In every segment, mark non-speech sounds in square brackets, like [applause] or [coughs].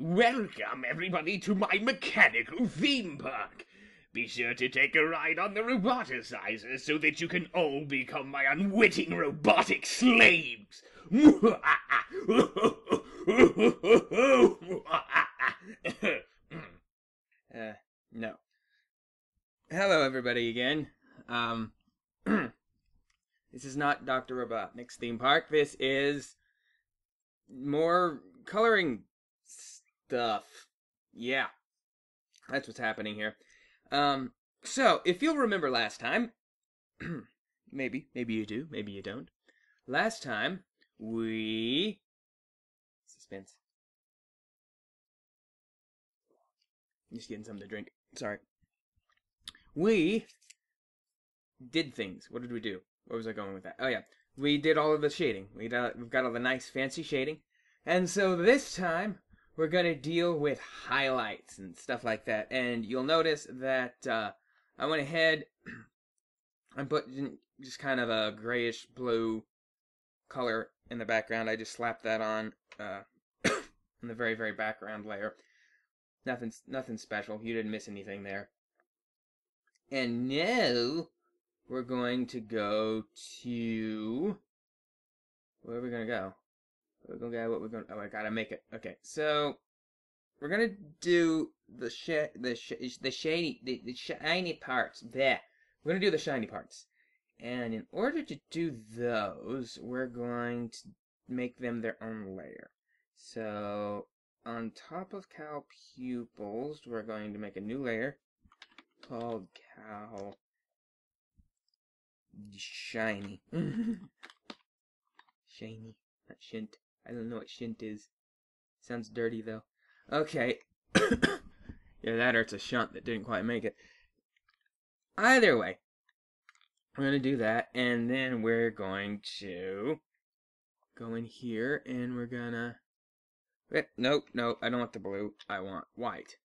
Welcome, everybody, to my mechanical theme park. Be sure to take a ride on the roboticizer so that you can all become my unwitting robotic slaves. [laughs] Uh, no. Hello, everybody, again. Um, [clears throat] this is not Dr. Robotnik's theme park. This is more coloring stuff. Yeah. That's what's happening here. Um, so, if you'll remember last time, [clears throat] maybe, maybe you do, maybe you don't. Last time, we. Suspense. Just getting something to drink. Sorry. We did things. What did we do? Where was I going with that? Oh yeah, we did all of the shading. We we've got all the nice fancy shading, and so this time we're gonna deal with highlights and stuff like that. And you'll notice that uh, I went ahead [clears throat] and put just kind of a grayish blue color in the background. I just slapped that on uh, [coughs] in the very very background layer. Nothing, nothing special. You didn't miss anything there. And now we're going to go to where are we gonna go? We're gonna get What we're gonna? Oh, I gotta make it. Okay, so we're gonna do the sh- the sh- the shady the, the shiny parts. There, we're gonna do the shiny parts. And in order to do those, we're going to make them their own layer. So on top of cow pupils, we're going to make a new layer called cow shiny. [laughs] shiny, not shint. I don't know what shint is. Sounds dirty though. Okay. [coughs] yeah, that hurts a shunt that didn't quite make it. Either way, we're going to do that, and then we're going to go in here, and we're going to Eh, nope, nope, I don't want the blue. I want white.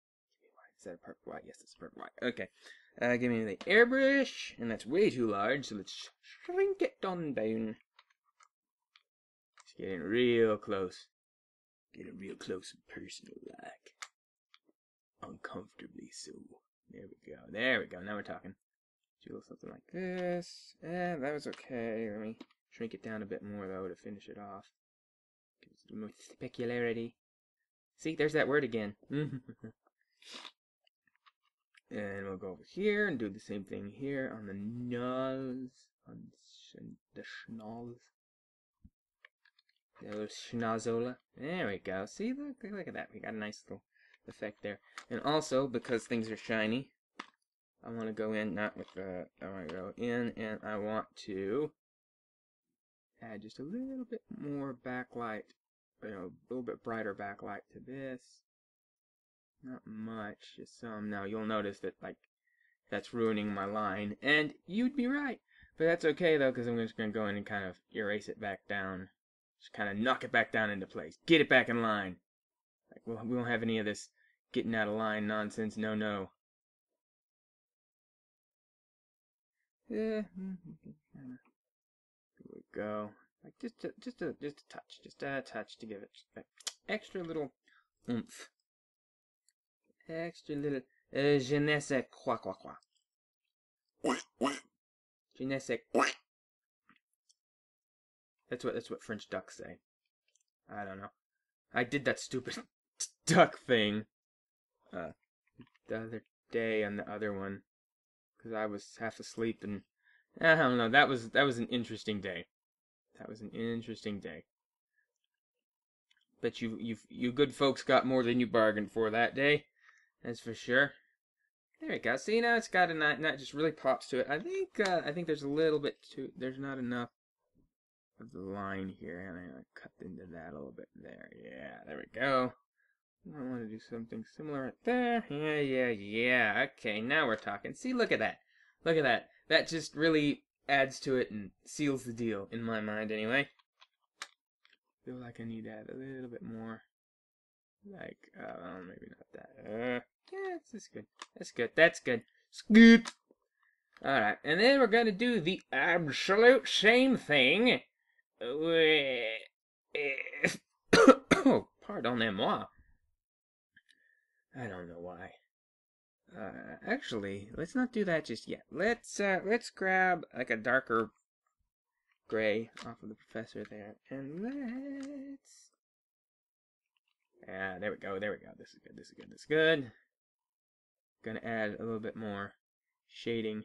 Give me white. Is that a purple white? Yes, it's a purple white. Okay. Uh, give me the airbrush, and that's way too large, so let's shrink it on down. Getting real close. Getting real close and personal like. Uncomfortably so. There we go. There we go. Now we're talking. Do something like this. Eh, that was okay. Let me shrink it down a bit more, though, to finish it off. Gives it more specularity. See, there's that word again. [laughs] and we'll go over here and do the same thing here on the nose, on the schnoz. The schnozola. There we go. See, look, look at that. We got a nice little effect there. And also, because things are shiny, I want to go in, not with the, I want to go in and I want to add just a little bit more backlight, you know, a little bit brighter backlight to this. Not much, just some. Now you'll notice that like that's ruining my line, and you'd be right. But that's okay though, because I'm just gonna go in and kind of erase it back down, just kind of knock it back down into place, get it back in line. Like we'll, we won't have any of this getting out of line nonsense. No, no. [laughs] Yeah. Here we go. Like just a, just a just a touch, just a touch to give it that extra little oomph. Extra little uh, je ne sais quoi quoi quoi. Je ne sais quoi. That's what that's what French ducks say. I don't know. I did that stupid [laughs] duck thing uh the other day on the other one because I was half asleep and I don't know. That was that was an interesting day. That was an interesting day. Bet you you you good folks got more than you bargained for that day. That's for sure. There we go. See now it's got a not, not just really pops to it. I think uh, I think there's a little bit too. There's not enough of the line here, and I uh, cut into that a little bit there. Yeah, there we go. I want to do something similar right there. Yeah, yeah, yeah. Okay, now we're talking. See, look at that. Look at that. That just really adds to it and seals the deal, in my mind anyway. Feel like I need to add a little bit more. Like, uh, maybe not that. Uh, yeah, this is good. That's good. That's good. Good. Alright, and then we're gonna do the absolute same thing. [coughs] Oh, pardonnez-moi. I don't know why. Uh, actually, let's not do that just yet. Let's uh, let's grab like a darker gray off of the professor there, and let's. Yeah, there we go. There we go. This is good. This is good. This is good. Gonna add a little bit more shading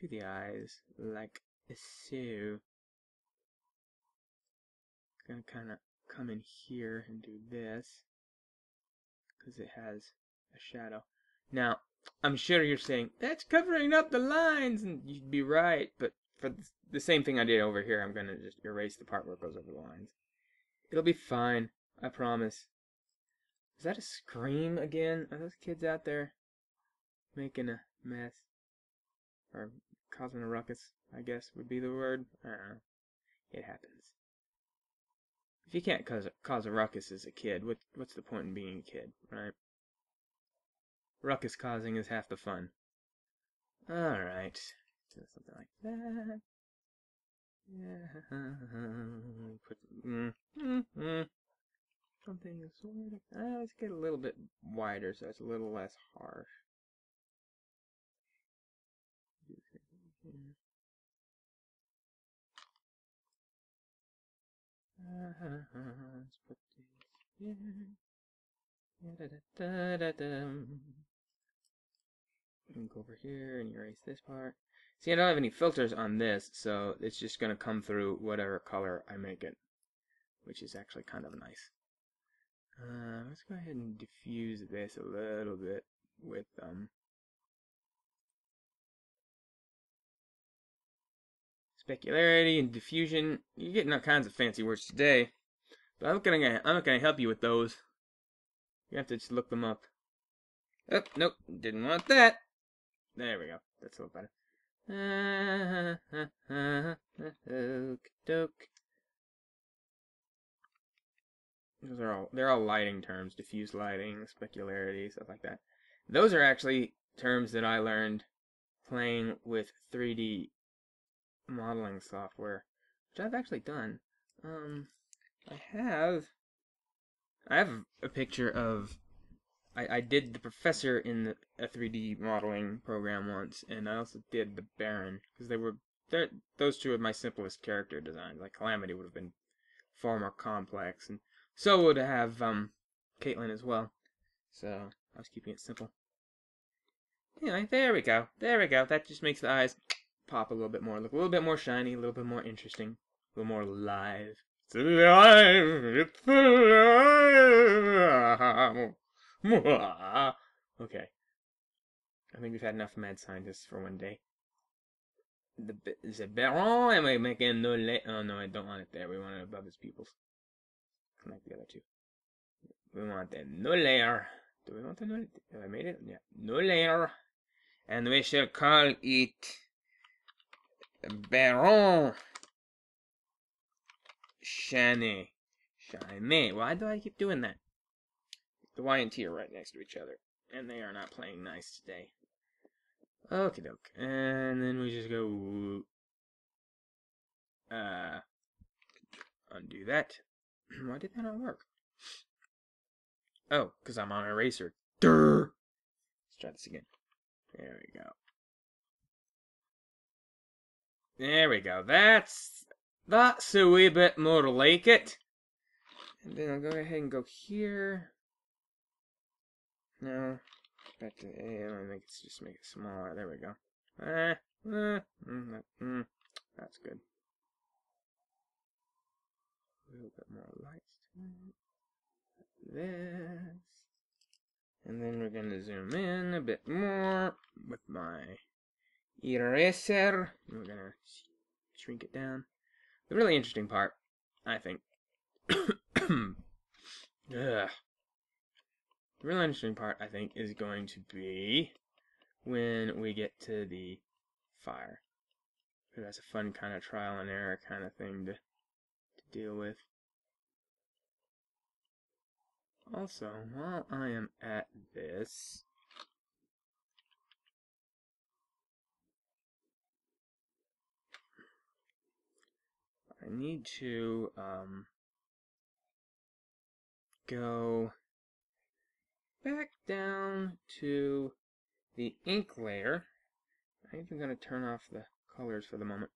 to the eyes, like so. Gonna kind of come in here and do this because it has a shadow. Now, I'm sure you're saying, that's covering up the lines, and you'd be right, but for the same thing I did over here, I'm going to just erase the part where it goes over the lines. It'll be fine, I promise. Is that a scream again? Are those kids out there making a mess? Or causing a ruckus, I guess would be the word. I don't know. It happens. If you can't cause, cause a ruckus as a kid, what, what's the point in being a kid, right? Ruckus causing is half the fun. Alright. Something like that. Yeah. [laughs] Put mm, mm, mm. something sort of. Uh, let's get a little bit wider so it's a little less harsh. Let's put these here. Da, da, go over here and erase this part. See, I don't have any filters on this, so it's just going to come through whatever color I make it, which is actually kind of nice. Uh, let's go ahead and diffuse this a little bit with um, specularity and diffusion. You're getting all kinds of fancy words today, but I'm not gonna I'm not gonna help you with those. You have to just look them up. Oh, nope, didn't want that. There we go. That's a little better. Uh-huh, uh-huh, uh-huh, those are all they're all lighting terms, diffuse lighting, specularity, stuff like that. Those are actually terms that I learned playing with 3D modeling software, which I've actually done. Um, I have I have a picture of I, I did the professor in the, a 3D modeling program once, and I also did the Baron because they were those two are my simplest character designs. Like Calamity would have been far more complex, and so would have um Caitlin as well. So I was keeping it simple. Anyway, there we go. There we go. That just makes the eyes pop a little bit more, look a little bit more shiny, a little bit more interesting, a little more live. It's alive. It's alive. okay. I think we've had enough mad scientists for one day. The is it Baron? Am I making no le Oh no, I don't want it there. We want it above his pupils. Connect the other two. We want the no layer. Do we want the no? Have I made it? Yeah, no layer. And we shall call it Baron Shane. Shane. Why do I keep doing that? The Y and T are right next to each other, and they are not playing nice today. Okay, doke. And then we just go. Uh, undo that. [clears throat] Why did that not work? Oh, because I'm on eraser. Durr! Let's try this again. There we go. There we go. That's that's a wee bit more like it. And then I'll go ahead and go here. No. Back to A. Let me make it, just make it smaller. There we go. Ah, ah, mm, mm, that's good. A little bit more lights to it. This. And then we're going to zoom in a bit more with my eraser. We're to shrink it down. The really interesting part, I think. [coughs] The really interesting part, I think, is going to be when we get to the fire. That's a fun kind of trial and error kind of thing to, to deal with. Also, while I am at this, I need to um, go back down to the ink layer. I'm even going to turn off the colors for the moment.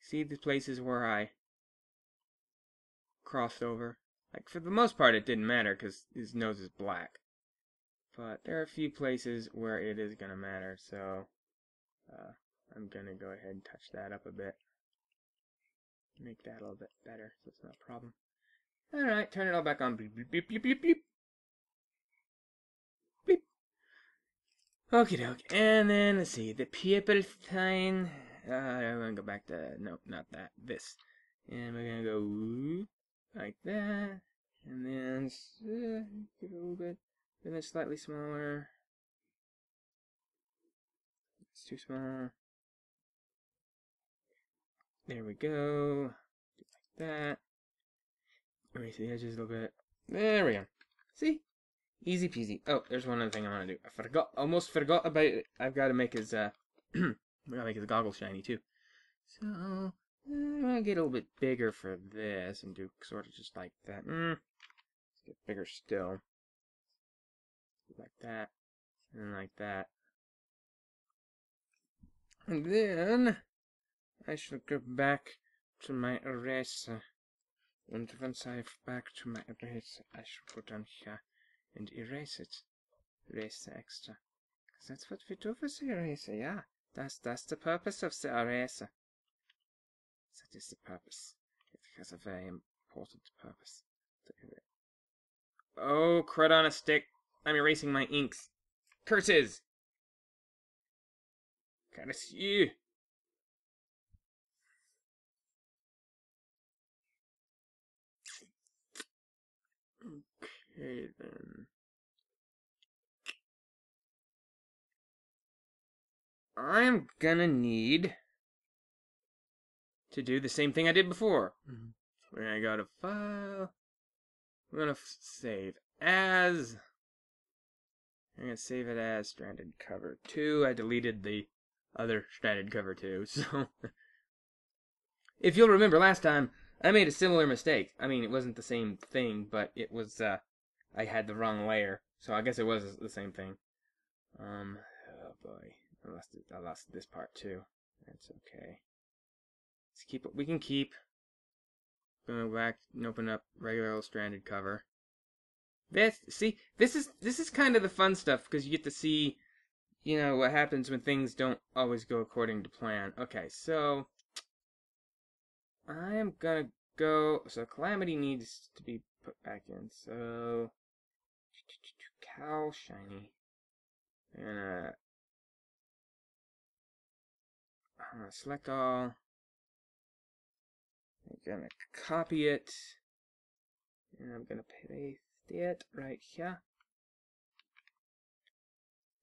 See the places where I crossed over? Like, for the most part, it didn't matter because his nose is black. But there are a few places where it is going to matter, so uh, I'm going to go ahead and touch that up a bit. Make that a little bit better, so it's not a problem. Alright, turn it all back on. Beep, beep, beep, beep, beep, beep. Beep. Okie doke. And then, let's see, the sign. Uh, I'm going to go back to, no, not that, this. And we're going to go like that. And then, uh, give it a little bit. And then slightly smaller. It's too small. There we go. Like that. Erase the edges a little bit. There we go. See? Easy peasy. Oh, there's one other thing I want to do. I forgot, almost forgot about it. I've got to make his, uh, [clears throat] I gotta make his goggles shiny too. So, I'm gonna get a little bit bigger for this and do sort of just like that. Mm. Let's get bigger still. Like that. And like that. And then, I shall go back to my eraser. And once I've back to my eraser, I shall put on here and erase it. Erase the extra. Because that's what we do with the eraser, yeah. That's, that's the purpose of the eraser. That is the purpose. It has a very important purpose. Oh, crud on a stick. I'm erasing my inks. Curses! Curse you! Okay, then. I'm gonna need to do the same thing I did before. We're gonna go to File. We're gonna save as. I'm gonna save it as stranded cover 2. I deleted the other stranded cover 2, [laughs] so. if you'll remember last time, I made a similar mistake. I mean, it wasn't the same thing, but it was, uh, I had the wrong layer. So I guess it was the same thing. Um, oh boy. I lost, it, I lost this part too. That's okay. Let's keep. We can keep. Go back and open up regular old stranded cover. This, see, this is this is kind of the fun stuff because you get to see, you know, what happens when things don't always go according to plan. Okay, so I am gonna go. So calamity needs to be put back in. So cow shiny. And uh, uh select all. I'm gonna copy it. And I'm gonna paste it right here.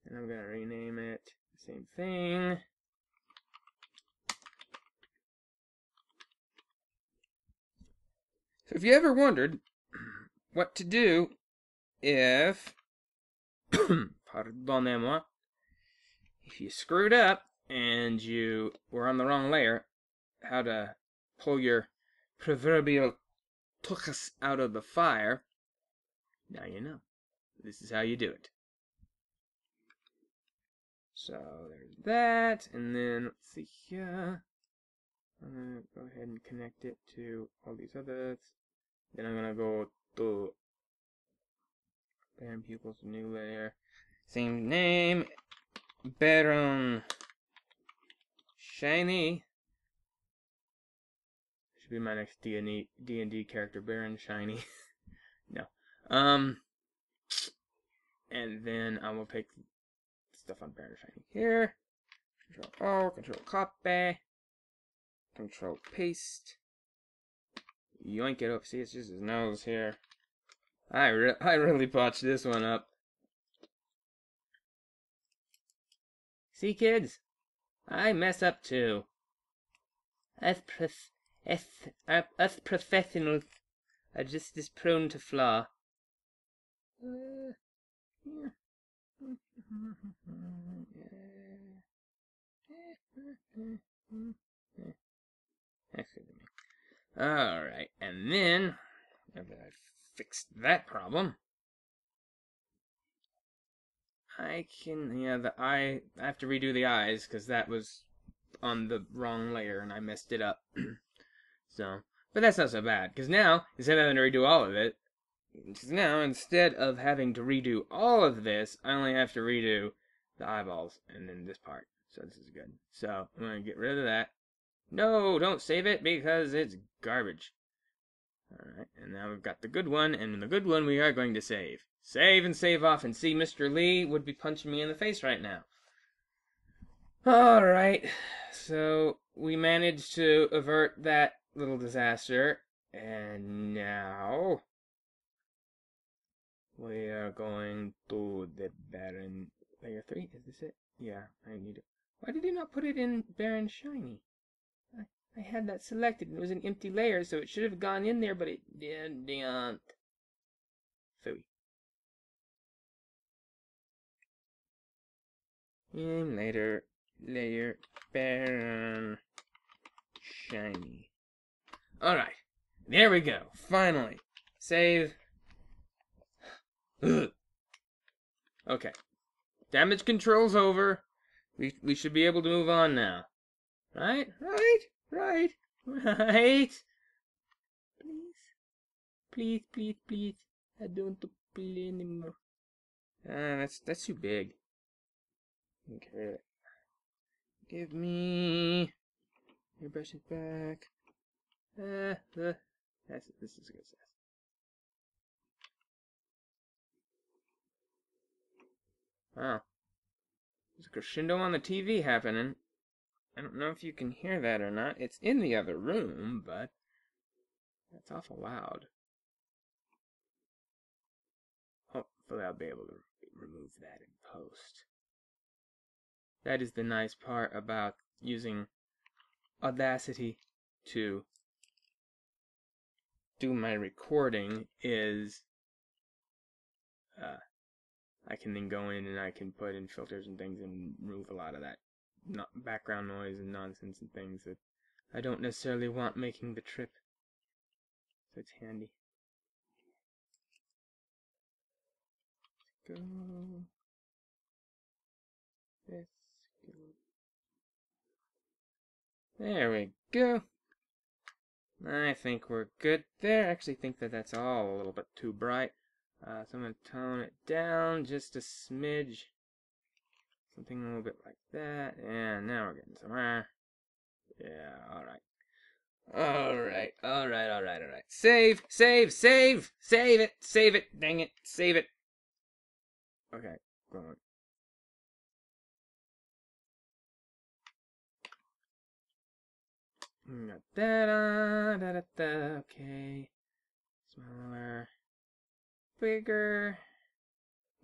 And I'm gonna rename it the same thing. So if you ever wondered [clears throat] what to do if [clears throat] pardonnez-moi if you screwed up and you were on the wrong layer how to pull your proverbial tuchus out of the fire, now you know. This is how you do it. So there's that, and then let's see here. I'm gonna go ahead and connect it to all these others. Then I'm gonna go to Baron Pupils, new layer, same name, Baron Shiny. Should be my next D and D D D character, Baron Shiny. [laughs] no. Um. And then I will pick stuff on Baron Shiny here. Control O, Control Copy, Control Paste. Yoink it up. See, it's just his nose here. I re I really botched this one up. See, kids, I mess up too. As prof as, uh, us professionals are just as prone to flaw. [laughs] Yeah. Alright, and then, fixed that problem, I can, yeah, the eye, I have to redo the eyes because that was on the wrong layer and I messed it up. [clears throat] so, but that's not so bad because now, instead of having to redo all of it, now instead of having to redo all of this, I only have to redo the eyeballs and then this part. So this is good. So I'm going to get rid of that. No, don't save it because it's garbage. Alright, and now we've got the good one, and the good one we are going to save. Save and save off, and see, Mr. Lee would be punching me in the face right now. Alright, so we managed to avert that little disaster, and now we are going to the Baron layer 3. Is this it? Yeah, I need it. Why did you not put it in Baron Shiny? I, had that selected and it was an empty layer, so it should have gone in there, but it didn't. Phooey. In later layer Baron Shiny. Alright. There we go. Finally. Save. okay. Damage control's over. We we should be able to move on now. Right? Right? Right? Right? Please. Please, please, please. I don't want to play anymore. Ah, that's that's too big. Okay. Give me your brush it back. Uh, uh, that's this is a good size. Wow. There's a crescendo on the TV happening. I don't know if you can hear that or not. It's in the other room, but that's awful loud. Hopefully I'll be able to remove that in post. That is the nice part about using Audacity to do my recording is uh, I can then go in and I can put in filters and things and remove a lot of that background noise and nonsense and things that I don't necessarily want making the trip. So it's handy. Go. Let's go. There we go. I think we're good there. I actually think that that's all a little bit too bright. Uh, so I'm going to tone it down just a smidge. Something a little bit like that. And now we're getting somewhere. Yeah, alright. Alright, alright, alright, alright. Save, save, save, save it, save it, dang it, save it. Okay, going. Got that, da, da, da, okay. Smaller bigger.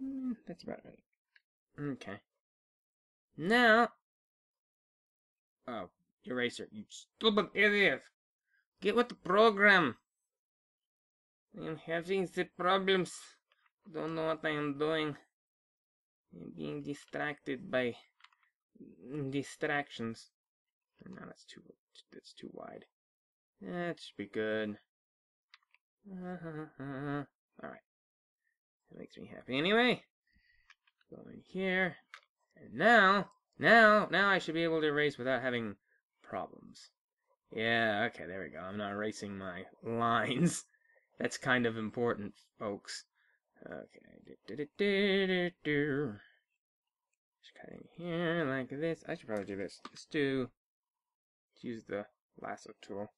Mm, that's about right. Okay. Now. Oh, eraser, you stupid idiot. Get with the program. I'm having the problems. Don't know what I am doing. I'm being distracted by distractions. No, that's too that's too wide. That should be good. [laughs] All right. That makes me happy anyway. Go in here. And now, now, now I should be able to erase without having problems. Yeah, okay, there we go. I'm not erasing my [laughs] lines. That's kind of important, folks. Okay. Just cutting here like this. I should probably do this. Let's do. Let's use the lasso tool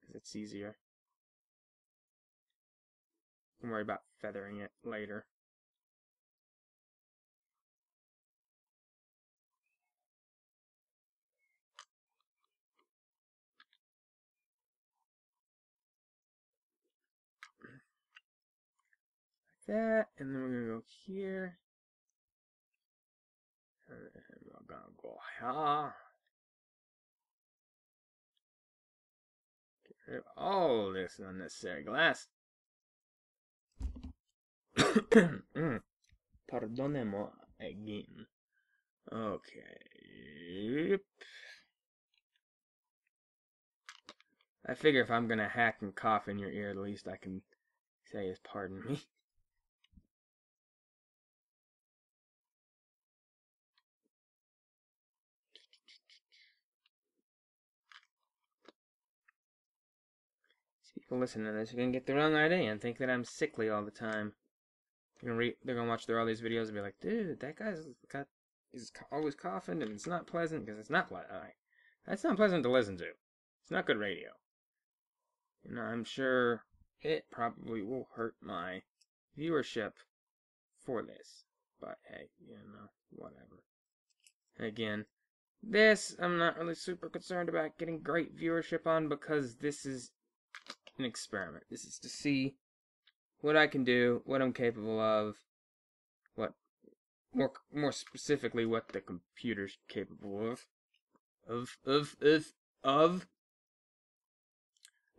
because it's easier can worry about feathering it later. That, and then we're gonna go here. And we're gonna go here. Get rid of all this unnecessary glass. [coughs] Mm. Pardonemo again. Okay. I figure if I'm gonna hack and cough in your ear, the least I can say is pardon me. [laughs] people listening to this You're gonna get the wrong idea and think that I'm sickly all the time. They're gonna re- they're gonna watch through all these videos and be like, dude, that guy's got is always coughing and it's not pleasant because it's not pleasant. Right. That's not pleasant to listen to. It's not good radio. You know, I'm sure it probably will hurt my viewership for this. But hey, you know, whatever. Again, this I'm not really super concerned about getting great viewership on because this is an experiment. This is to see what I can do, what I'm capable of, what more more specifically what the computer's capable of. Of of of of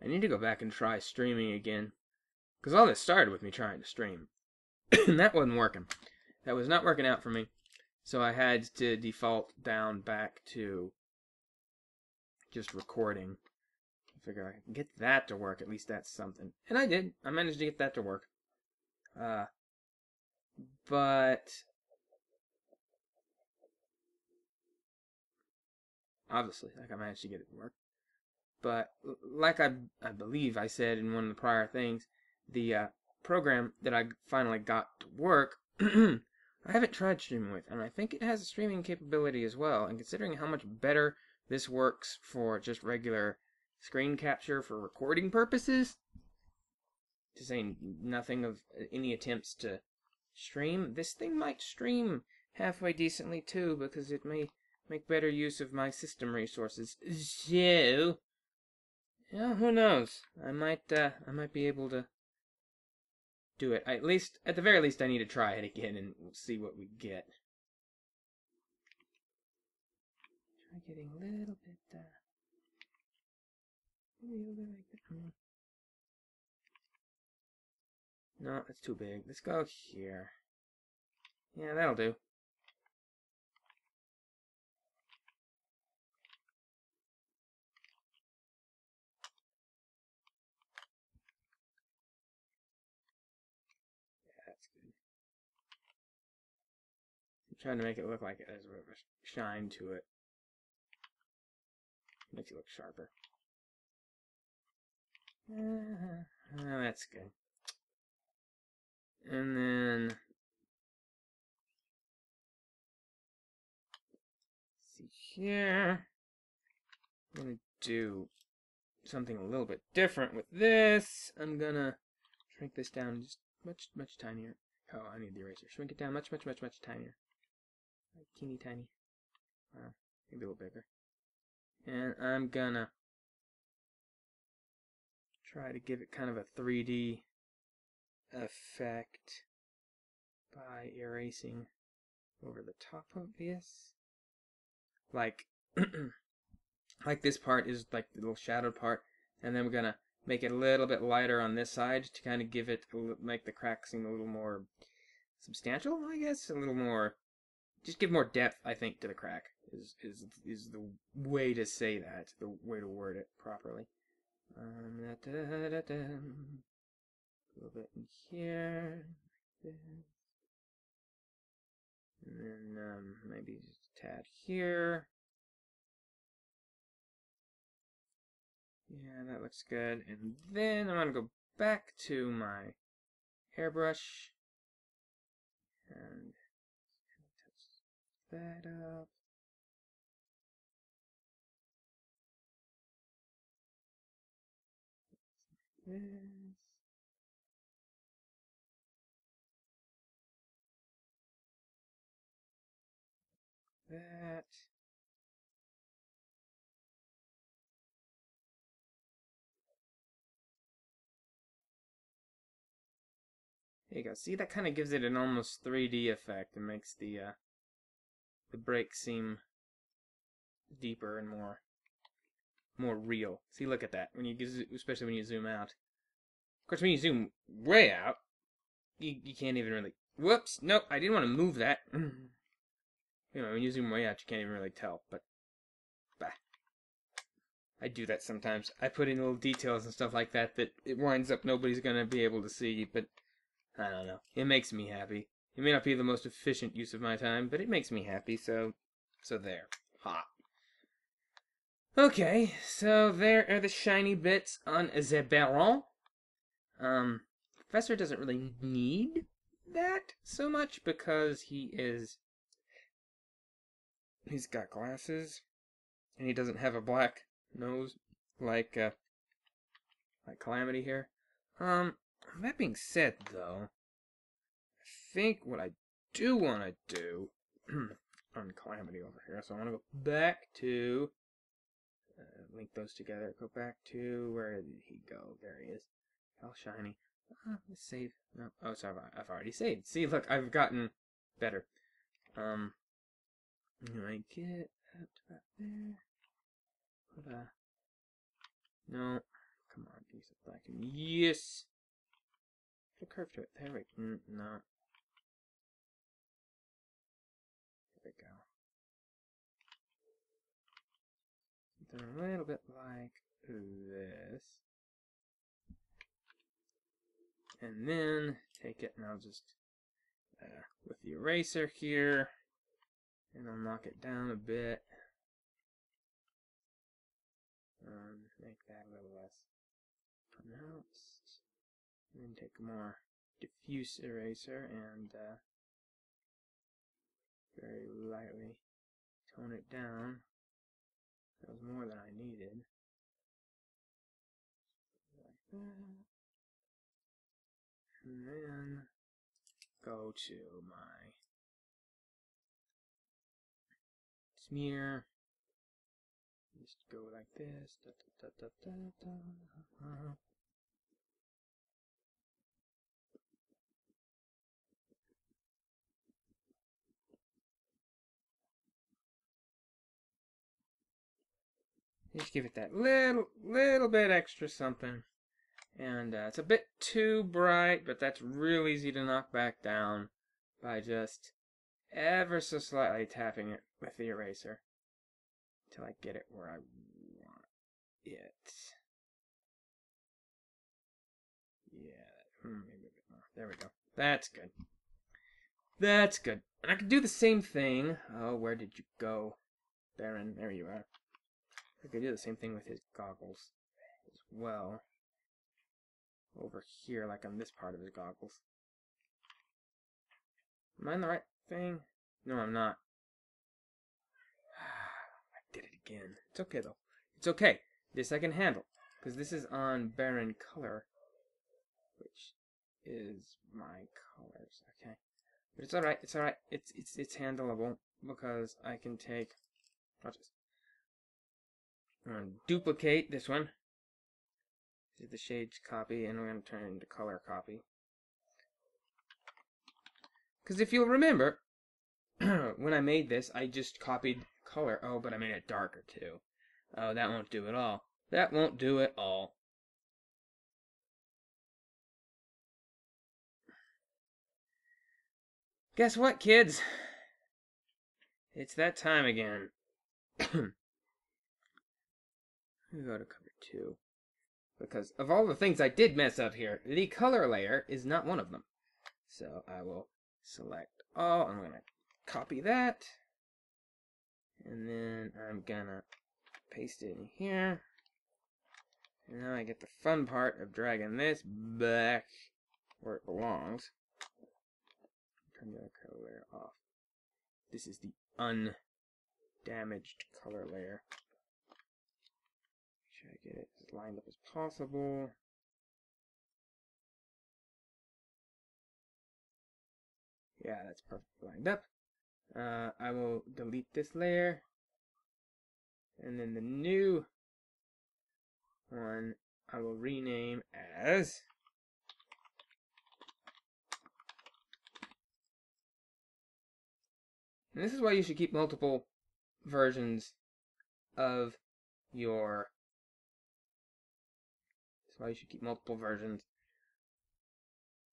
I need to go back and try streaming again. Because all this started with me trying to stream. and [clears throat] that wasn't working. That was not working out for me. So I had to default down back to just recording. Figure I get that to work. At least that's something. And I did. I managed to get that to work. Uh, but obviously, like I managed to get it to work. But like I, I believe I said in one of the prior things, the uh, program that I finally got to work, [clears throat] I haven't tried streaming with, and I think it has a streaming capability as well. And considering how much better this works for just regular screen capture for recording purposes, to say nothing of any attempts to stream, this thing might stream halfway decently too, because it may make better use of my system resources. So, yeah, who knows? I might, uh, I might be able to do it. at least, at the very least, I need to try it again and see what we get. Try getting a little bit, uh, a little bit like that. Hmm. No, that's too big. Let's go here. Yeah, that'll do. Yeah, that's good. I'm trying to make it look like it has a bit a shine to it. Makes it look sharper. Uh, that's good. And then see here. I'm gonna do something a little bit different with this. I'm gonna shrink this down just much, much tinier. Oh, I need the eraser. Shrink it down much, much, much, much tinier. Like teeny tiny. Uh, maybe a little bigger. And I'm gonna try to give it kind of a 3D effect by erasing over the top of this. Like, [clears throat] like this part is like the little shadowed part, and then we're gonna make it a little bit lighter on this side to kind of give it, make the crack seem a little more substantial, I guess, a little more just give more depth, I think, to the crack is is is the way to say that, the way to word it properly. Um, da, da, da, da, A little bit in here, like and then um, maybe just a tad here. Yeah, that looks good. And then I'm gonna go back to my airbrush and touch that up. This. That. There you go. See, that kind of gives it an almost 3D effect and makes the uh, the break seem deeper and more more real. See, look at that. When you especially when you zoom out. Of course, when you zoom way out, you you can't even really. Whoops! Nope, I didn't want to move that. [clears throat] you know, when you zoom way out, you can't even really tell. But, bah. I do that sometimes. I put in little details and stuff like that that it winds up nobody's gonna be able to see. But I don't know. It makes me happy. It may not be the most efficient use of my time, but it makes me happy, so so there. Ha. Okay, so there are the shiny bits on the Baron. Um, Professor doesn't really need that so much because he is. He's got glasses, and he doesn't have a black nose like uh, like Calamity here. Um, that being said, though, I think what I do want to do [clears throat] on Calamity over here, so I want to go back to uh, link those together. Go back to where did he go? There he is. All shiny. Uh, let's save. No. Oh, sorry. I've already saved. See, look, I've gotten better. Um. I get up to there. Put a. No. Come on, piece of black. Yes. Put a curve to it. There we go. Mm, no. There we go. Something a little bit like this. And then take it and I'll just, uh, with the eraser here, and I'll knock it down a bit. Um, make that a little less pronounced. And then take a more diffuse eraser and uh, very lightly tone it down. That was more than I needed. And then go to my smear. Just go like this. Da, da, da, da, da, da. Uh-huh. Just give it that little, little bit extra something. And uh, it's a bit too bright, but that's real easy to knock back down by just ever so slightly tapping it with the eraser until I get it where I want it. Yeah, hmm. There we go. That's good. That's good. And I can do the same thing. Oh, where did you go? Baron, there you are. I could do the same thing with his goggles as well. Over here, like on this part of his goggles. Am I in the right thing? No, I'm not. [sighs] I did it again. It's okay, though. It's okay. This I can handle. Because this is on Baron Color. Which is my colors. Okay. But it's alright. It's alright. It's, it's, it's handleable. Because I can take... Watch this. I'm going to duplicate this one. Is the shades copy, and we're going to turn it into color copy. Because if you'll remember, [clears throat] when I made this, I just copied color. Oh, but I made it darker too. Oh, that won't do at all. That won't do at all. Guess what, kids? It's that time again. [clears throat] we go to cover two. Because of all the things I did mess up here, the color layer is not one of them. So I will select all. I'm going to copy that. And then I'm going to paste it in here. And now I get the fun part of dragging this back where it belongs. Turn the color layer off. This is the undamaged color layer. Get it as lined up as possible. Yeah, that's perfectly lined up. Uh, I will delete this layer. And then the new one I will rename as And this is why you should keep multiple versions of your That's why you should keep multiple versions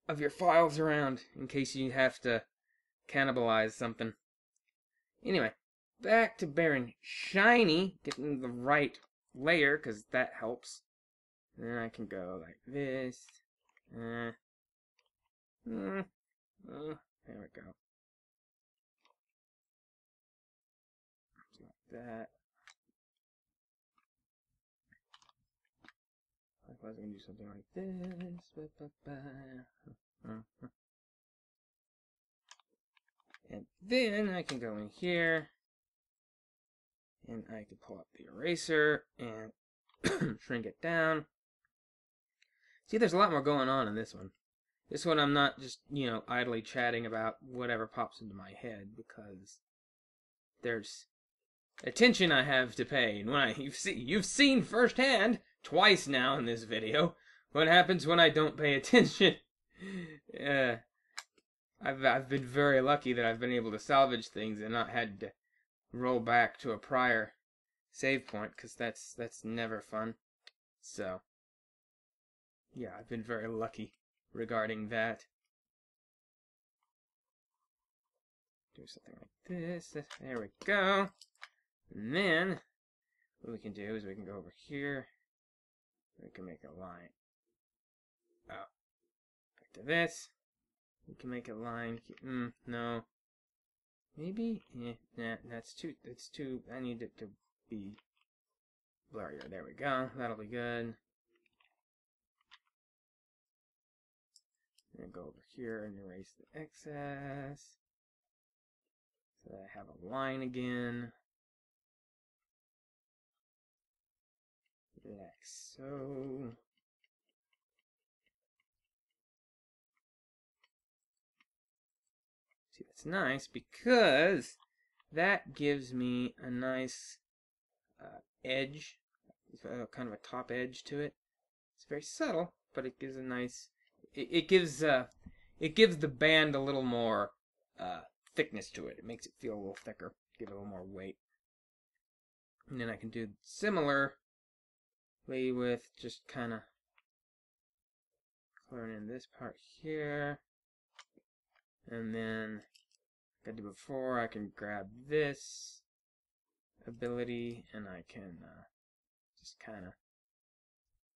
of your files around in case you have to cannibalize something. Anyway, back to Baron Shiny, getting the right layer, because that helps. Then I can go like this. Uh, uh, uh, there we go. Like that. I gonna do something like this. Ba, ba, ba. And then I can go in here and I can pull up the eraser and [coughs] shrink it down. See, there's a lot more going on in this one. This one I'm not just, you know, idly chatting about whatever pops into my head because there's attention I have to pay. And when I you've seen you've seen firsthand twice now in this video what happens when I don't pay [laughs] attention. uh, I've I've been very lucky that I've been able to salvage things and not had to roll back to a prior save point because that's that's never fun. So yeah, I've been very lucky regarding that. Do something like this. There we go. And then what we can do is we can go over here. We can make a line. Oh. Back to this. We can make a line. Mm, no. Maybe? Yeah, nah, that's too, that's too, I need it to be blurrier. There we go. That'll be good. I'm gonna go over here and erase the excess. So I have a line again. Like so. See, that's nice because that gives me a nice uh, edge, uh, kind of a top edge to it. It's very subtle, but it gives a nice. It, it gives uh, it gives the band a little more uh, thickness to it. It makes it feel a little thicker, give it a little more weight. And then I can do similar with just kind of coloring in this part here. And then, like I did before, I can grab this ability and I can uh, just kind of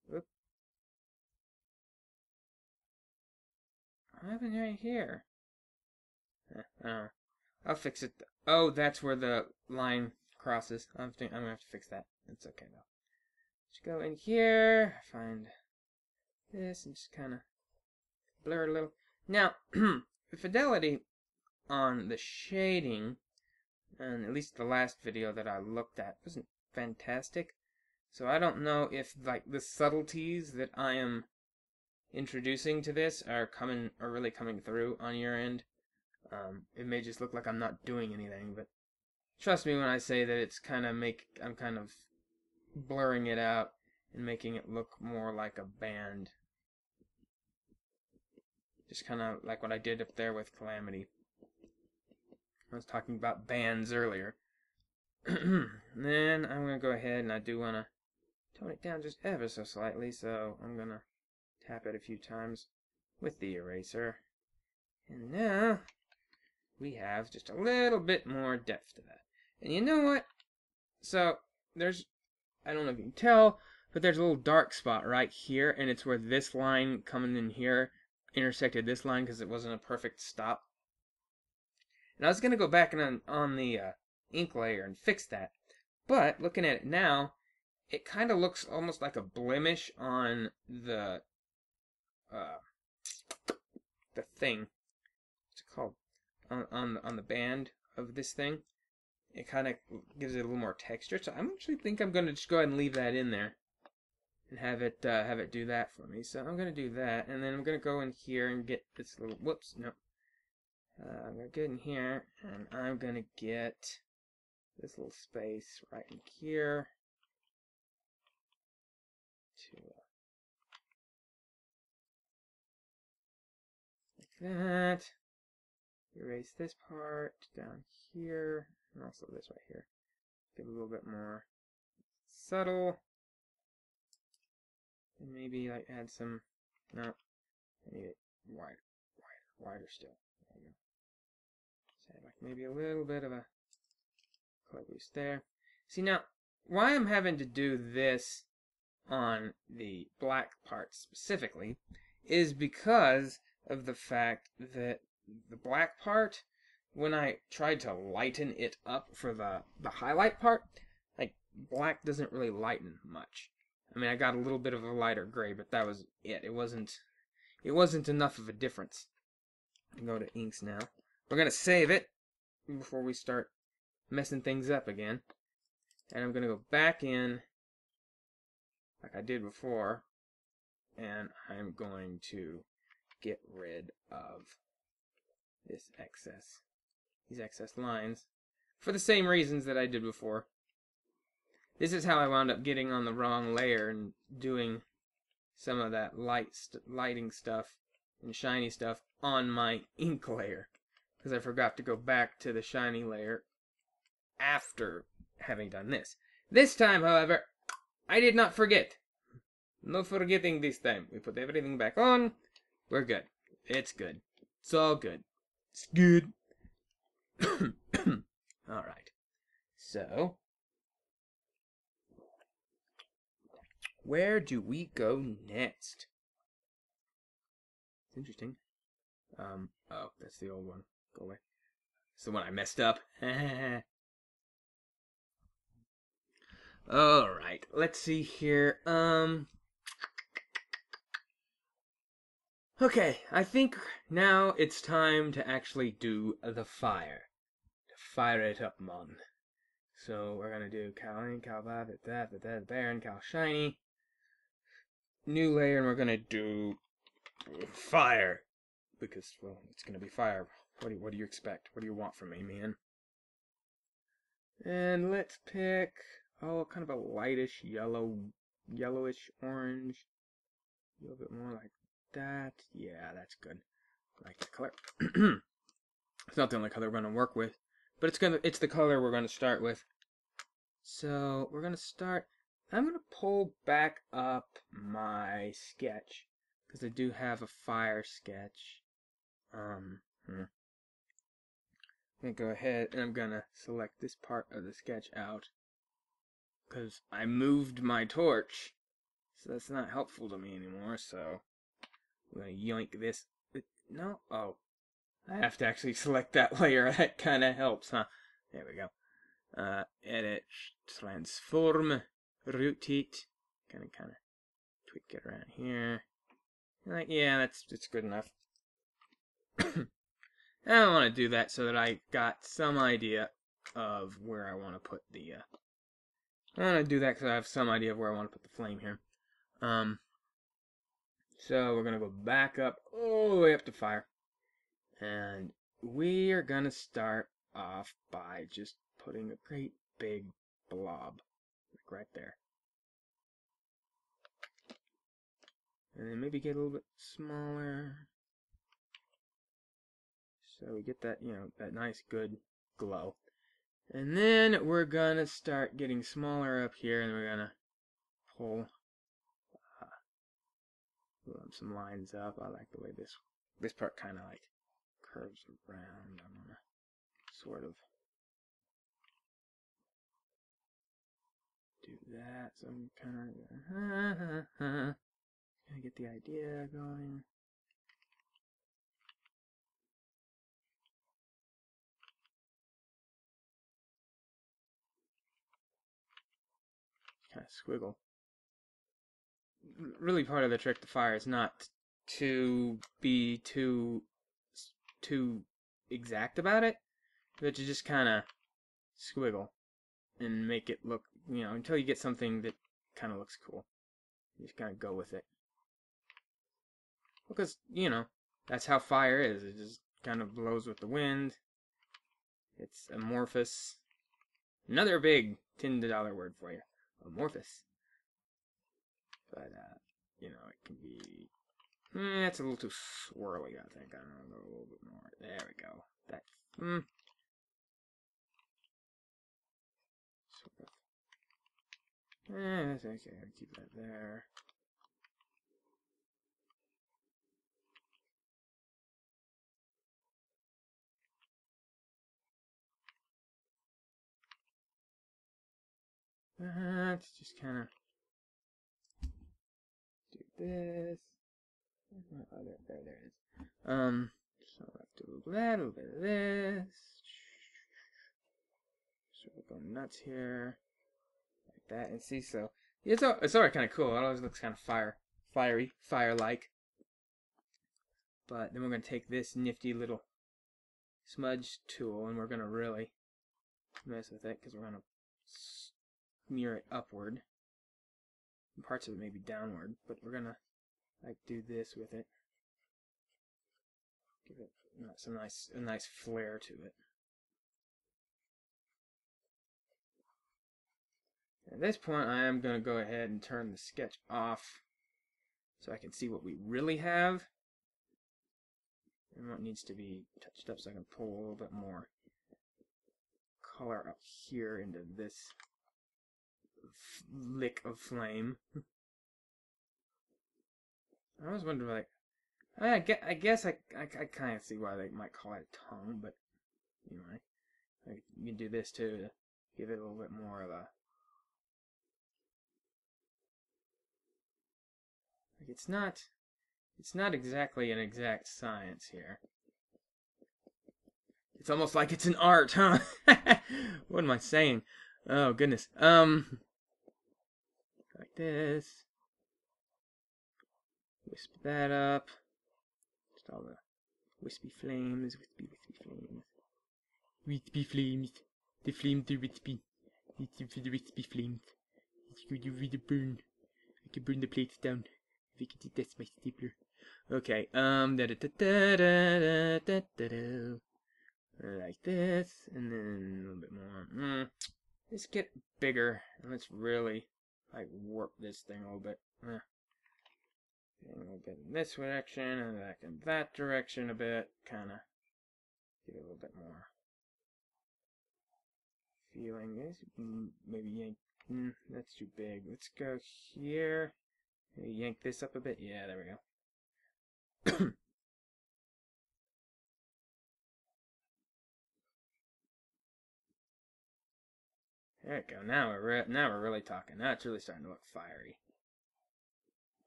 Whoop. Have it right here. Uh, I'll fix it. Oh, that's where the line crosses. I'm, I'm gonna have to fix that. It's okay though. Just go in here, find this, and just kind of blur a little. Now, [clears throat] the fidelity on the shading, and at least the last video that I looked at, wasn't fantastic. So I don't know if like the subtleties that I am introducing to this are coming are really coming through on your end. Um, it may just look like I'm not doing anything, but trust me when I say that it's kind of make I'm kind of blurring it out and making it look more like a band. Just kind of like what I did up there with Calamity. I was talking about bands earlier. [clears throat] then I'm going to go ahead and I do want to tone it down just ever so slightly, so I'm going to tap it a few times with the eraser. And now we have just a little bit more depth to that. And you know what? So there's I don't know if you can tell, but there's a little dark spot right here, and it's where this line coming in here intersected this line because it wasn't a perfect stop. And I was going to go back and on, on the uh, ink layer and fix that, but looking at it now, it kind of looks almost like a blemish on the uh, the thing. What's it called? On on on the band of this thing it kind of gives it a little more texture. So I actually think I'm going to just go ahead and leave that in there and have it uh, have it do that for me. So I'm going to do that, and then I'm going to go in here and get this little. Whoops, no. Uh, I'm going to get in here, and I'm going to get this little space right in here to uh, like that. Erase this part down here and also this right here. Get a little bit more subtle. And maybe like add some, no, I need it wider, wider, wider still. There we go. So like maybe a little bit of a boost there. See now, why I'm having to do this on the black part specifically is because of the fact that the black part when I tried to lighten it up for the, the highlight part, like black doesn't really lighten much. I mean, I got a little bit of a lighter gray, but that was it. It wasn't, it wasn't enough of a difference. Go to inks now. We're gonna save it before we start messing things up again. And I'm gonna go back in like I did before, and I'm going to get rid of this excess, these excess lines, for the same reasons that I did before. This is how I wound up getting on the wrong layer and doing some of that light st lighting stuff and shiny stuff on my [laughs] ink layer because I forgot to go back to the shiny layer after having done this. This time, however, I did not forget. No forgetting this time. We put everything back on. We're good. It's good. It's all good. It's good. [coughs] all right. So, where do we go next? It's interesting. Um, oh, that's the old one. Go away. It's the one I messed up. [laughs] Alright, let's see here. Um, Okay, I think now it's time to actually do the fire. Fire it up, mon. So we're gonna do Cal in, Cal Vibe, that, that, that, Baron, Cal Shiny. New layer, and we're gonna do fire. Because, well, it's gonna be fire. What do you, what do you expect? What do you want from me, man? And let's pick, oh, kind of a lightish yellow, yellowish orange. A little bit more like that. Yeah, that's good. Like the color. [clears throat] it's not the only color we're to work with, but it's gonna it's the color we're going to start with. So we're going to start. I'm going to pull back up my sketch because I do have a fire sketch. Um, hmm. I'm to go ahead and I'm going to select this part of the sketch out because I moved my torch. So that's not helpful to me anymore, so I'm gonna yoink this. No? Oh. I have to actually [laughs] select that layer. [laughs] That kind of helps, huh? There we go. Uh, edit, transform, rotate. Kind of, kind of tweak it around here. Like, yeah, that's it's good enough. [coughs] I don't want to do that so that I got some idea of where I want to put the. Uh, I want to do that because I have some idea of where I want to put the flame here. Um, so we're to go back up all the way up to fire. And we are going to start off by just putting a great big blob like right there. And then maybe get a little bit smaller. So we get that, you know, that nice good glow. And then we're gonna start getting smaller up here and we're gonna pull uh, some lines up. I like the way this this part kind of like curves around. Gonna sort of do that. So I'm kind of gonna get the idea going. Kind of squiggle really part of the trick to fire is not to be too too exact about it, but to just kind of squiggle and make it look, you know, until you get something that kind of looks cool. You just kind of go with it. Because, you know, that's how fire is. It just kind of blows with the wind. It's amorphous. Another big $10 word for you. Amorphous. But, uh, you know, it can be... Eh, it's a little too swirly, I think. I don't know, a little bit more. There we go. That, hmm. Sort of. Eh, that's okay. I'll keep that there. That's just kind of do this. Oh, there, there, there it is. Um, so I have to do that, a little bit of this. So we're going nuts here. Like that. And see, so It's all, it's already kind of cool. It always looks kind of fire, fiery, fire-like. But then we're gonna take this nifty little smudge tool and we're gonna really mess with it because we're gonna smear it upward. Parts of it may be downward, but we're gonna like do this with it. Give it some nice a nice flair to it. At this point, I am going to go ahead and turn the sketch off so I can see what we really have and what needs to be touched up so I can pull a little bit more color up here into this lick of flame. [laughs] I was wondering, like, I guess I, guess I, I, I kind of see why they might call it a tongue, but I, I, you can do this too to give it a little bit more of a like it's not it's not exactly an exact science here. It's almost like it's an art, huh? [laughs] what am I saying? Oh goodness. Um like this. Wisp that up. Just all the wispy flames, wispy, wispy flames. Wispy flames. The flame the wispy. It's the wispy flames. It's good to really burn. I can burn the plates down. If you can that's my stapler. Okay, um, da da da da da da da da Like this, and then a little bit more. Mm. Let's get bigger, and let's really, like, warp this thing a little bit. Uh. A little bit in this direction, and back in that direction a bit, kind of get a little bit more feeling. This maybe yank. Mm, that's too big. Let's go here. Maybe yank this up a bit. Yeah, there we go. [coughs] there we go. Now we're re- now we're really talking. Now it's really starting to look fiery.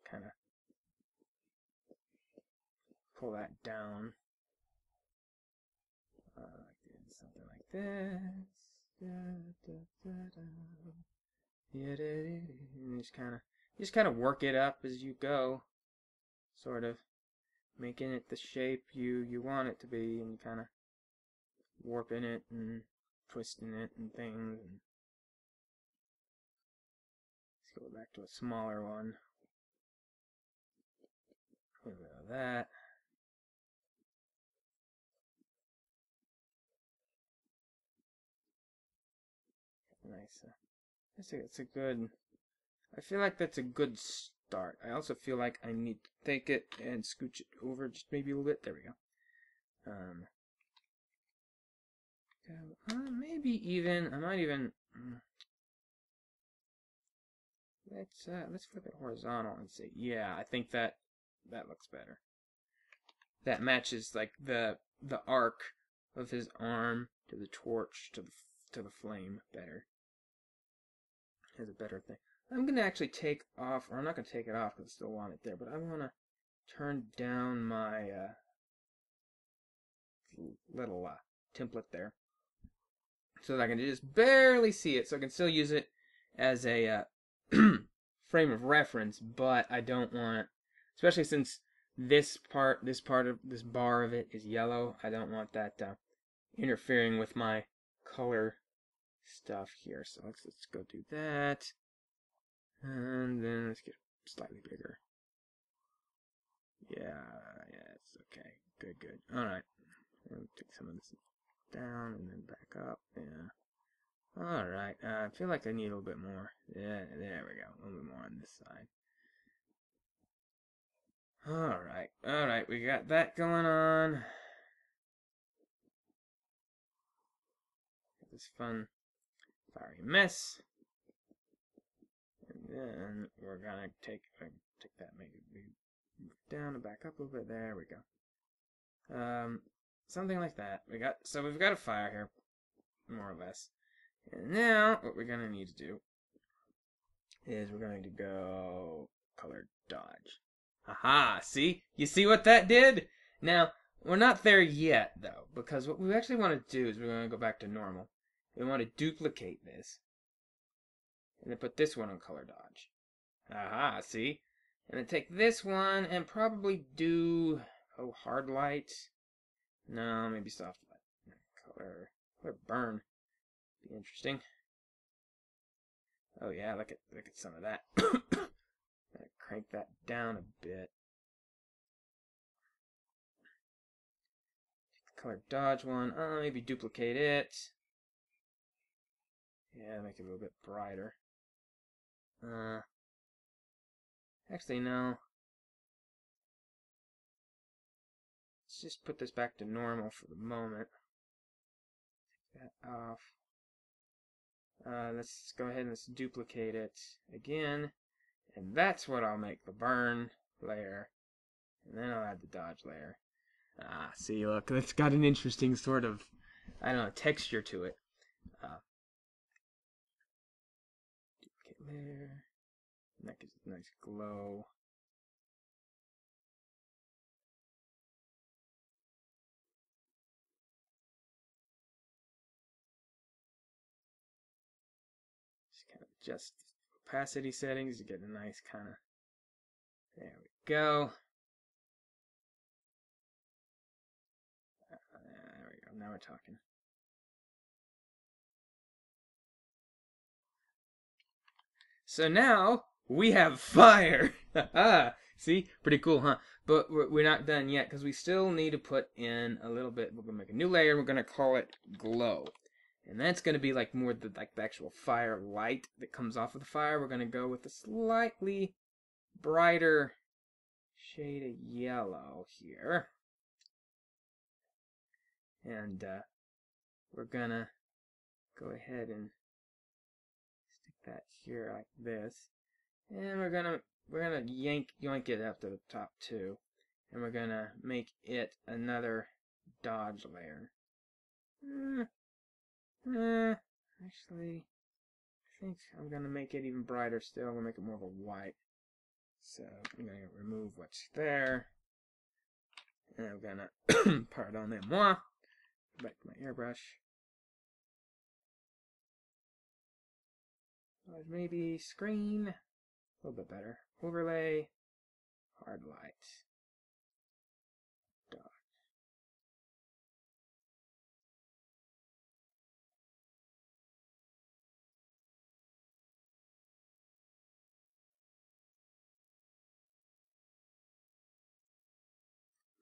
Kind of pull that down. Uh, something like this. And just kind of, just kind of work it up as you go, sort of making it the shape you you want it to be, and kind of warping it and twisting it and things. And let's go back to a smaller one. Little bit of that. That's a, it's a good. I feel like that's a good start. I also feel like I need to take it and scooch it over just maybe a little bit. There we go. Um. Uh, maybe even I might even. Mm, let's uh, let's flip it horizontal and see. Yeah, I think that that looks better. That matches like the the arc of his arm to the torch to the to the flame better is a better thing. I'm going to actually take off, or I'm not going to take it off because I still want it there, but I want to turn down my uh, little uh, template there so that I can just barely see it, so I can still use it as a uh, [clears throat] frame of reference, but I don't want, especially since this part, this part of this bar of it is yellow, I don't want that uh, interfering with my color stuff here. So let's let's go do that. And then let's get slightly bigger. Yeah, yeah, it's okay. Good, good. Alright. Take some of this down and then back up. Yeah. Alright. Uh, I feel like I need a little bit more. Yeah, there we go. A little bit more on this side. Alright. Alright, we got that going on. this fun fiery mess. And then we're gonna take uh, take that maybe move down and back up a little bit. There we go. Um, something like that. We got so we've got a fire here, more or less. And now what we're gonna need to do is we're going to go color dodge. Aha! See? You see what that did? Now, we're not there yet, though, because what we actually want to do is we're going to go back to normal. We want to duplicate this. and then put this one on color dodge. Aha, see? And then take this one and probably do, oh, hard light. No, maybe soft light. Color, color burn. Be interesting. Oh yeah, look at look at some of that. [coughs] Crank that down a bit. Color dodge one. Uh, maybe duplicate it. Yeah, make it a little bit brighter. Uh, actually, no. Let's just put this back to normal for the moment. Take that off. Uh, let's go ahead and let's duplicate it again. And that's what I'll make the burn layer. And then I'll add the dodge layer. Ah, see, look, [laughs] it's got an interesting sort of, I don't know, texture to it. Uh, layer. And that gives it a nice glow. Just kind of adjust opacity settings to get a nice kind of, there we go. Uh, there we go, now we're talking. So now we have fire. [laughs] See, pretty cool, huh? But we're, not done yet because we still need to put in a little bit. We're gonna make a new layer. We're gonna call it glow, and that's gonna be like more the like the actual fire light that comes off of the fire. We're gonna go with a slightly brighter shade of yellow here, and uh, we're gonna go ahead and that here like this. And we're gonna we're gonna yank yoink it up to the top too. And we're gonna make it another dodge layer. Uh, uh, actually, I think I'm gonna make it even brighter still. I'm gonna make it more of a white. So I'm gonna remove what's there. And I'm gonna pardon moi. Back to my airbrush. Maybe screen. A little bit better. Overlay, hard light.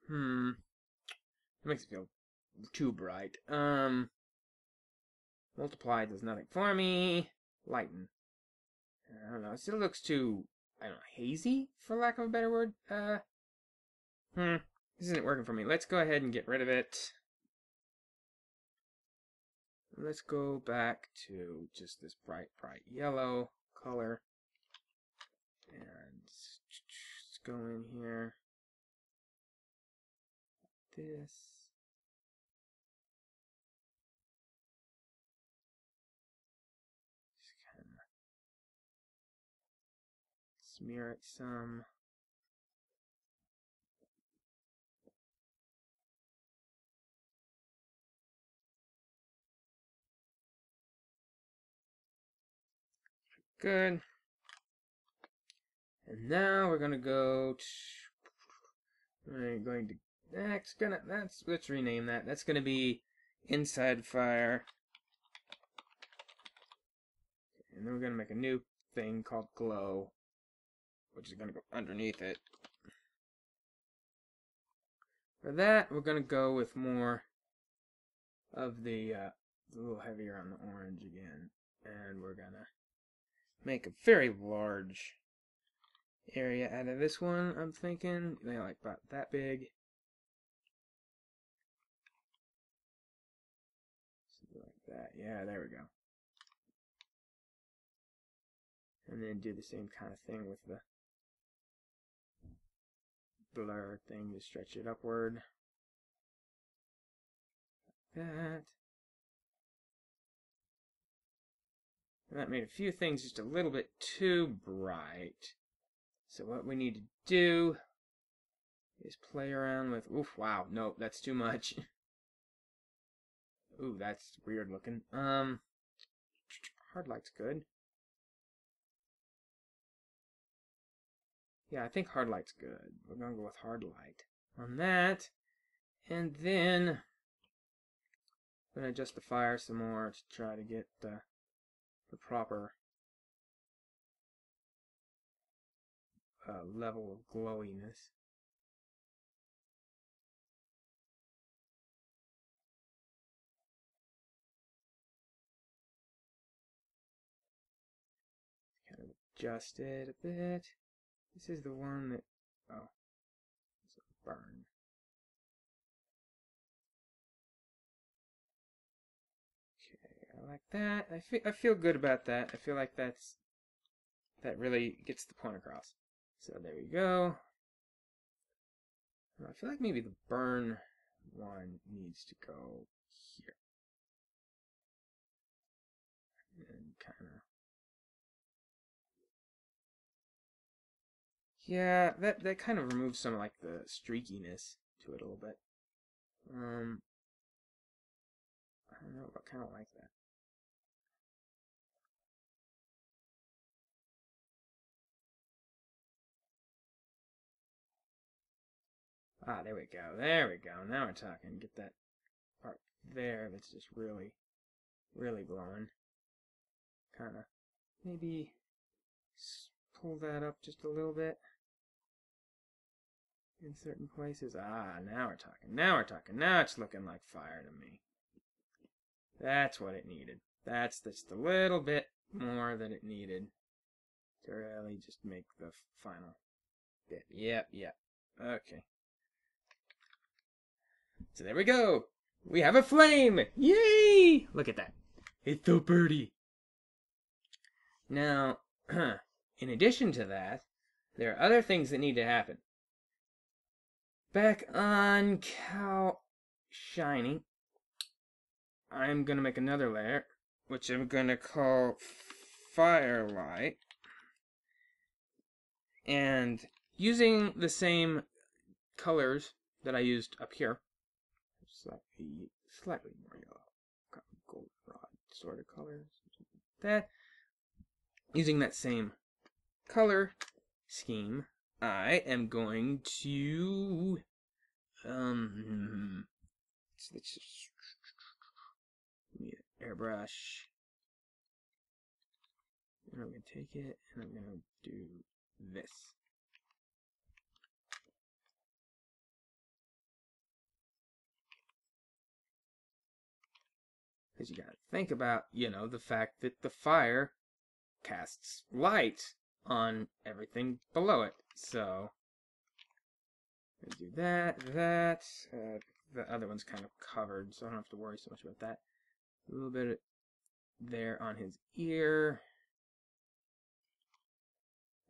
Hmm. It makes it feel too bright. Um. Multiply does nothing for me. Lighten. I don't know. It still looks too, I don't know, hazy, for lack of a better word. Uh, hmm. This isn't working for me. Let's go ahead and get rid of it. Let's go back to just this bright, bright yellow color. And let's go in here. This. Smear it some. Good. And now we're gonna go. To, we're going to that's gonna that's let's rename that. That's gonna be inside fire. And then we're gonna make a new thing called glow which is going to go underneath it. For that, we're going to go with more of the, uh, a little heavier on the orange again. And we're going to make a very large area out of this one, I'm thinking. They like about that big. Something like that. Yeah, there we go. And then do the same kind of thing with the blur thing to stretch it upward. Like that. And that made a few things just a little bit too bright. So what we need to do is play around with, oof, wow, nope, that's too much. [laughs] Ooh, that's weird looking. Um, hard light's good. Yeah, I think hard light's good. We're gonna go with hard light on that. And then I'm gonna adjust the fire some more to try to get the the proper uh, level of glowiness. Kind of adjust it a bit. This is the one that oh, it's a burn. Okay, I like that. I feel I feel good about that. I feel like that's that really gets the point across. So there we go. I feel like maybe the burn one needs to go Yeah, that, that kind of removes some like the streakiness to it a little bit. Um, I don't know, but kind of like that. Ah, there we go. There we go. Now we're talking. Get that part there that's just really, really glowing. Kind of maybe pull that up just a little bit in certain places. Ah, now we're talking. Now we're talking. Now it's looking like fire to me. That's what it needed. That's just a little bit more than it needed to really just make the final bit. Yep, yep. Okay. So there we go. We have a flame. Yay! Look at that. It's so pretty. Now, [clears throat] in addition to that, there are other things that need to happen. Back on Cal Shiny, I'm going to make another layer, which I'm going to call Firelight. And using the same colors that I used up here, slightly, slightly more yellow, goldenrod sort of color, like that. Using that same color scheme, I am going to um. Let's just airbrush. And I'm gonna take it and I'm gonna do this. Because you gotta think about, you know, the fact that the fire casts light on everything below it. So, do that, that. Uh, the other one's kind of covered, so I don't have to worry so much about that. A little bit there on his ear.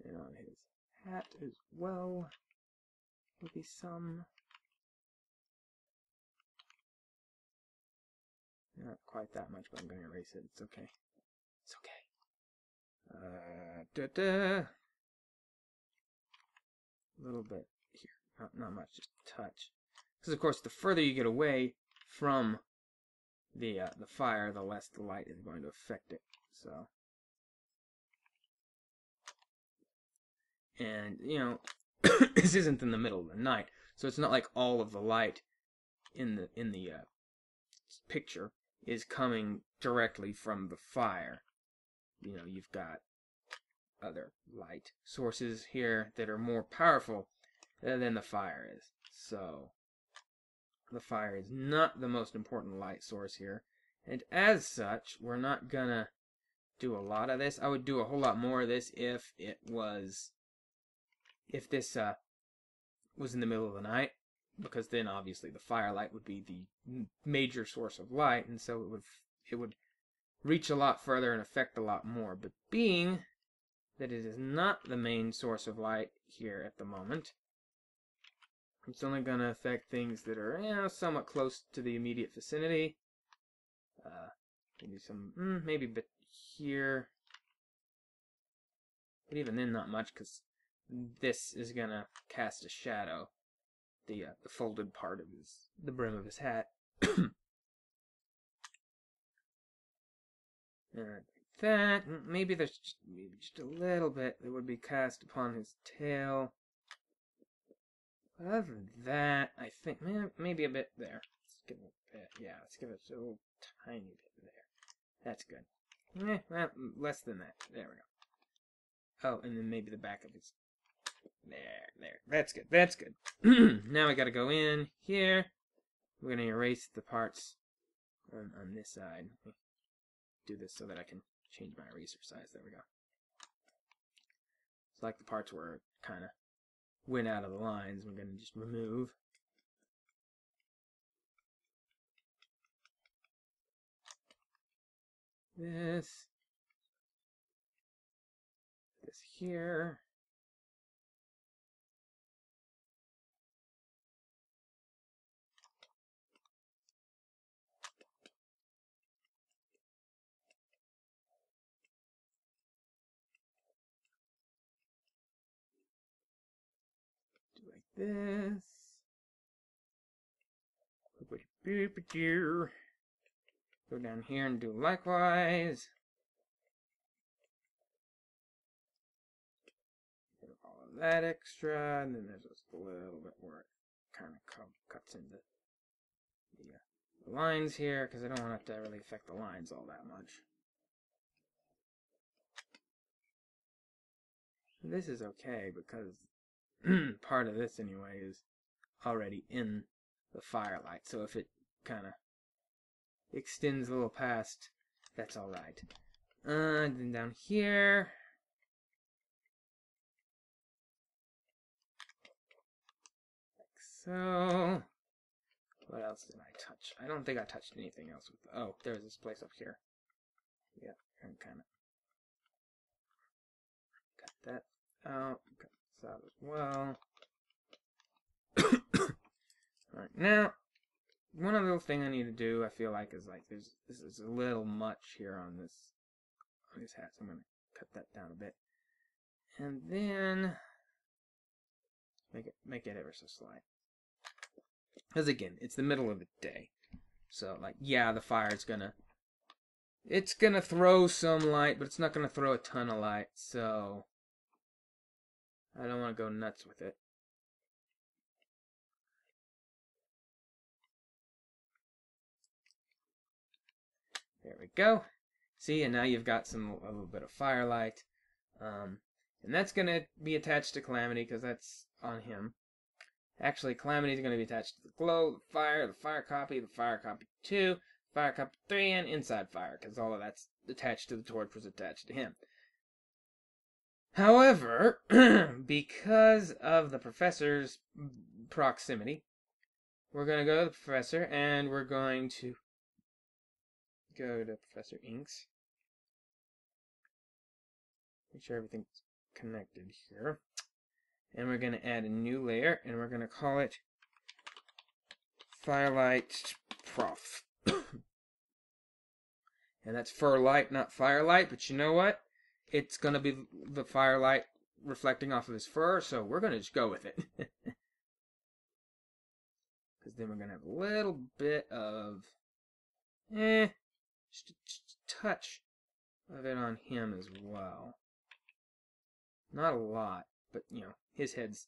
And on his hat as well. Maybe some. Not quite that much, but I'm going to erase it. It's okay. It's okay. Uh, da da. A little bit here. Not, not much, just touch. Because, of course, the further you get away from the uh, the fire, the less the light is going to affect it. So, and you know, [coughs] this isn't in the middle of the night, so it's not like all of the light in the in the uh, picture is coming directly from the fire. You know, you've got other light sources here that are more powerful than the fire is. So, the fire is not the most important light source here. And as such, we're not gonna do a lot of this. I would do a whole lot more of this if it was, if this uh, was in the middle of the night because then obviously the firelight would be the major source of light, and so it would it would reach a lot further and affect a lot more. But being that it is not the main source of light here at the moment, it's only going to affect things that are you know, somewhat close to the immediate vicinity. Uh, maybe some, mm, maybe a bit here. But even then, not much, because this is going to cast a shadow the uh, the folded part of his the brim of his hat. [coughs] and that. Maybe there's just, maybe just a little bit that would be cast upon his tail. But other than that, I think maybe a bit there. Let's give it a bit. Yeah, let's give it a little tiny bit there. That's good. Eh, well, less than that. There we go. Oh, and then maybe the back of his. There, there. That's good. That's good. [clears throat] now we gotta go in here. We're gonna erase the parts on, on this side. Do this so that I can change my eraser size. There we go. It's like the parts where kind of went out of the lines. We're gonna just remove. This. This here. This. Go down here and do likewise. Get all of that extra, and then there's just a little bit where it kind of cuts into the, uh, the lines here, because I don't want it to really affect the lines all that much. This is okay because [clears throat] part of this anyway is already in the firelight. So if it kind of extends a little past, that's all right. Uh, and then down here. Like so. What else did I touch? I don't think I touched anything else with. Oh, there's this place up here. Yeah, kind of cut that out. Cut out as well. [coughs] Alright, now, one other little thing I need to do, I feel like, is like, there's, this is a little much here on this, on this hat, so I'm going to cut that down a bit. And then, make it, make it ever so slight. Because again, it's the middle of the day. So, like, yeah, the fire's gonna, it's gonna throw some light, but it's not gonna throw a ton of light, so, I don't want to go nuts with it. There we go. See, and now you've got some a little bit of firelight. Um, and that's going to be attached to Calamity because that's on him. Actually, Calamity is going to be attached to the glow, the fire, the fire copy, the fire copy 2, fire copy 3, and inside fire because all of that's attached to the torch was attached to him. However, [clears throat] because of the professor's proximity, we're going to go to the professor and we're going to go to Professor Inks. Make sure everything's connected here. And we're going to add a new layer and we're going to call it Firelight Prof. [clears throat] and that's fur light, not firelight, but you know what? It's going to be the firelight reflecting off of his fur, so we're going to just go with it. [laughs] Because then we're going to have a little bit of, eh, just a, touch of it on him as well. Not a lot, but, you know, his head's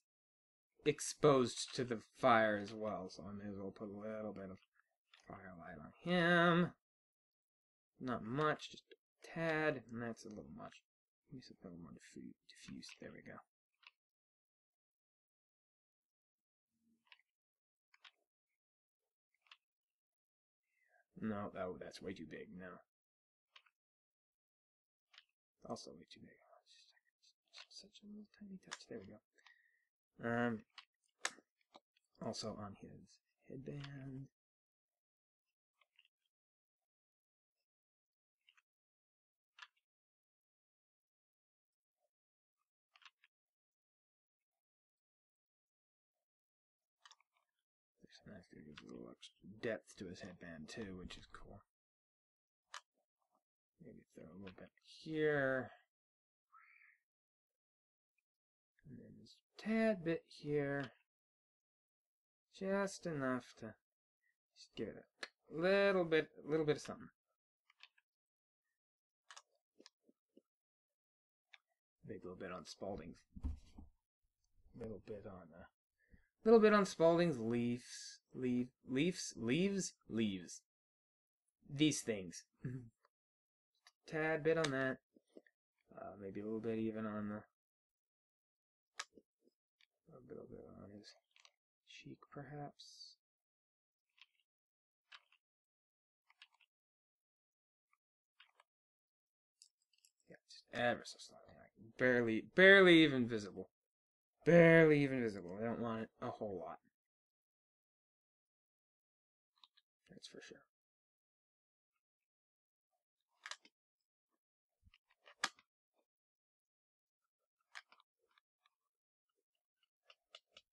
exposed to the fire as well, so I may as well put a little bit of firelight on him. Not much, just a tad, and that's a little much. Maybe something a little more diffuse. diffuse. There we go. No, oh, that's way too big. No. Also way too big. Just, just such a little tiny touch. There we go. Um. Also on his headband. Depth to his headband too, which is cool. Maybe throw a little bit here. And then just a tad bit here. Just enough to just give it a little bit, a little bit of something. maybe a little bit on Spalding's. A little bit on a uh, little bit on Spalding's leaves, leaf, leaves, leaves, leaves. These things. [clears throat] Tad bit on that. Uh, maybe a little bit even on the. A little bit on his cheek, perhaps. Yeah, just ever so slightly. Like barely, barely even visible. Barely even visible. I don't want it a whole lot. For sure.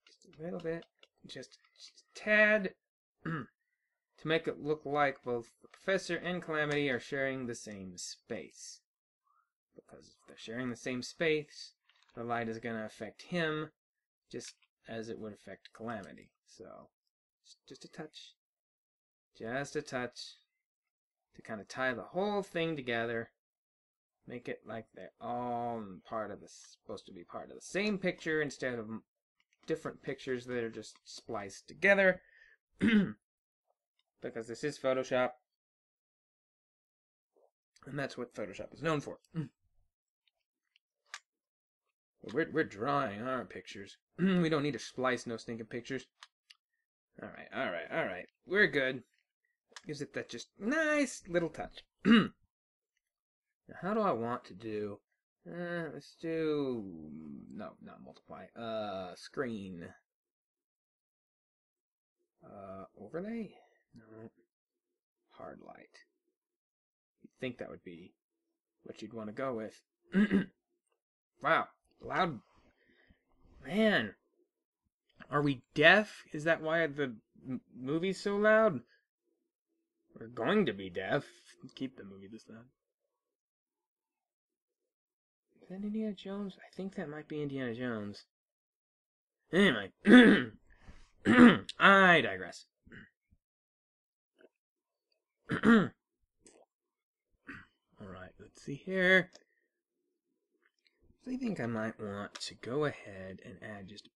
Just a little bit. Just, just tad. [clears throat] to make it look like both the professor and Calamity are sharing the same space. Because if they're sharing the same space, the light is going to affect him just as it would affect Calamity. So, just a touch. Just a touch. To kind of tie the whole thing together. Make it like they're all part of the, supposed to be part of the same picture instead of different pictures that are just spliced together. [clears throat] because this is Photoshop. And that's what Photoshop is known for. [clears throat] We're, we're drawing our pictures. [clears throat] we don't need to splice no stinking pictures. Alright, alright, alright. We're good. Gives it that just nice little touch. [clears throat] now, how do I want to do... Uh, let's do... No, not multiply. Uh, screen. Uh, overlay? No. Hard light. You'd think that would be what you'd want to go with. [clears throat] wow. Loud. Man. Are we deaf? Is that why the movie's so loud? We're going to be deaf. Keep the movie this loud. Is that Indiana Jones? I think that might be Indiana Jones. Anyway. [clears throat] I digress. [clears throat] Alright, let's see here. I think I might want to go ahead and add just...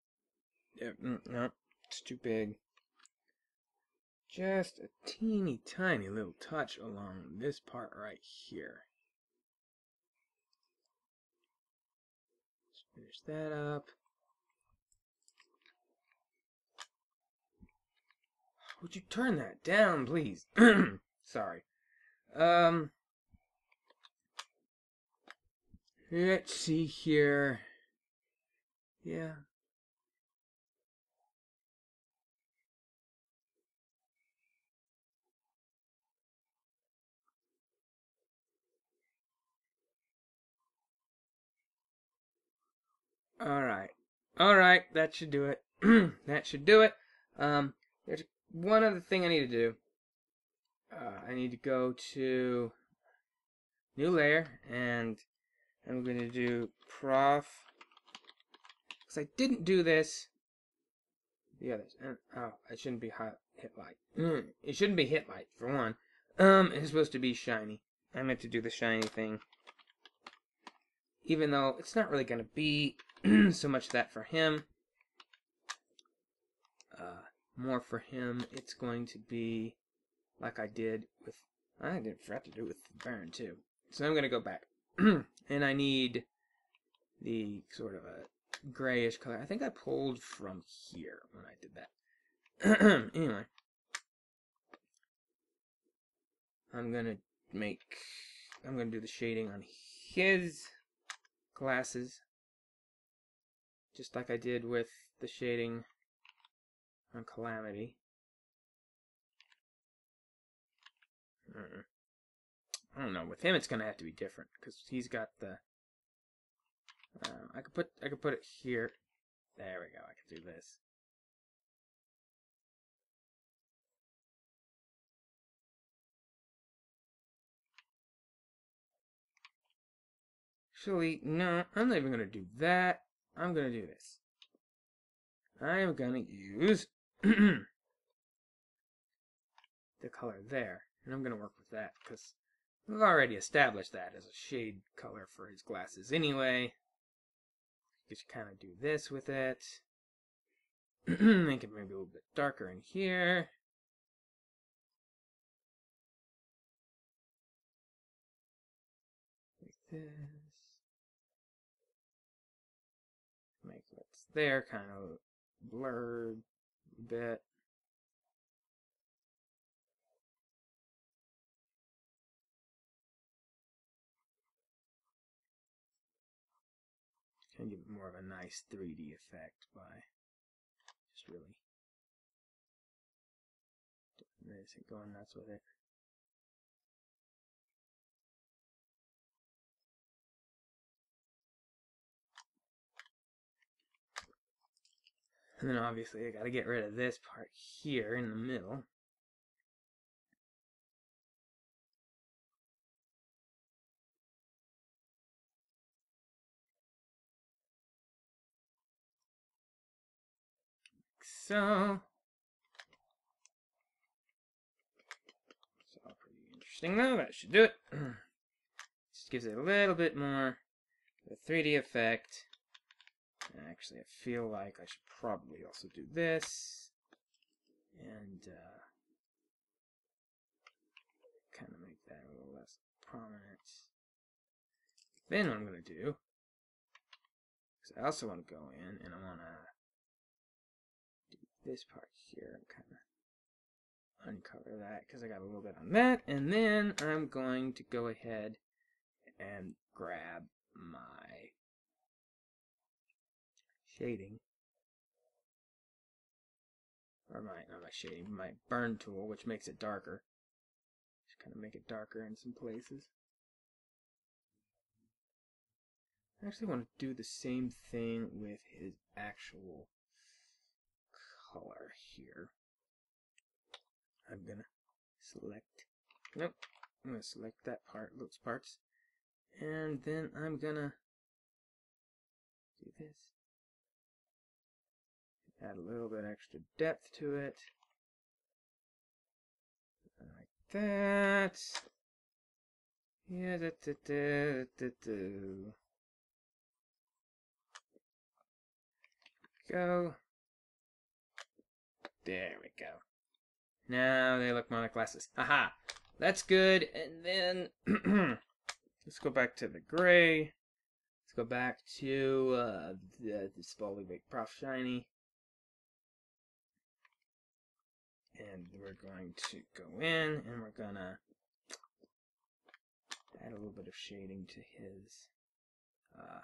Mm, no, it's too big. Just a teeny tiny little touch along this part right here. Let's finish that up. Would you turn that down, please? [clears throat] Sorry. Um... Let's see here. Yeah. All right. All right, that should do it. [clears throat] that should do it. Um, there's one other thing I need to do. Uh, I need to go to new layer and I'm going to do prof. Because I didn't do this. The others. And, oh, it shouldn't be hot, hit light. Mm, it shouldn't be hit light, for one. Um, it's supposed to be shiny. I meant to do the shiny thing. Even though it's not really going to be [clears throat] so much that for him. Uh, more for him, it's going to be like I did with... I didn't forget to do it with Baron, too. So I'm going to go back. [clears throat] and I need the sort of a grayish color. I think I pulled from here when I did that. [clears throat] anyway. I'm gonna make, I'm gonna do the shading on his glasses. Just like I did with the shading on Calamity. Mm. I don't know. With him, it's gonna have to be different because he's got the. Uh, I could put I could put it here. There we go. I can do this. Actually, no, I'm not even gonna do that. I'm gonna do this. I am gonna use [clears throat] the color there, and I'm gonna work with that because We've already established that as a shade color for his glasses anyway. just kind of do this with it. [clears throat] Make it maybe a little bit darker in here. Like this. There kind of blurred a bit. Can give it more of a nice 3D effect by just really doing this and going nuts with it. And then obviously I gotta get rid of this part here in the middle. so. It's all pretty interesting though. That should do it. [clears throat] Just gives it a little bit more of a 3D effect. Actually, I feel like I should probably also do this. And uh, kind of make that a little less prominent. Then what I'm going to do, because I also want to go in and I want to do this part here and kind of uncover that because I got a little bit on that. And then I'm going to go ahead and grab my shading. Or my, not my shading, my burn tool, which makes it darker. Just kind of make it darker in some places. I actually want to do the same thing with his actual color here. I'm gonna select, nope, I'm gonna select that part, those parts, and then I'm gonna do this. Add a little bit extra depth to it. Like that. Yeah, da, da, da, da, da. Go. There we go. Now they look glasses. Aha! That's good. And then [clears throat] let's go back to the gray. Let's go back to uh, the, the Spalding Big Prof Shiny. And we're going to go in and we're gonna add a little bit of shading to his uh,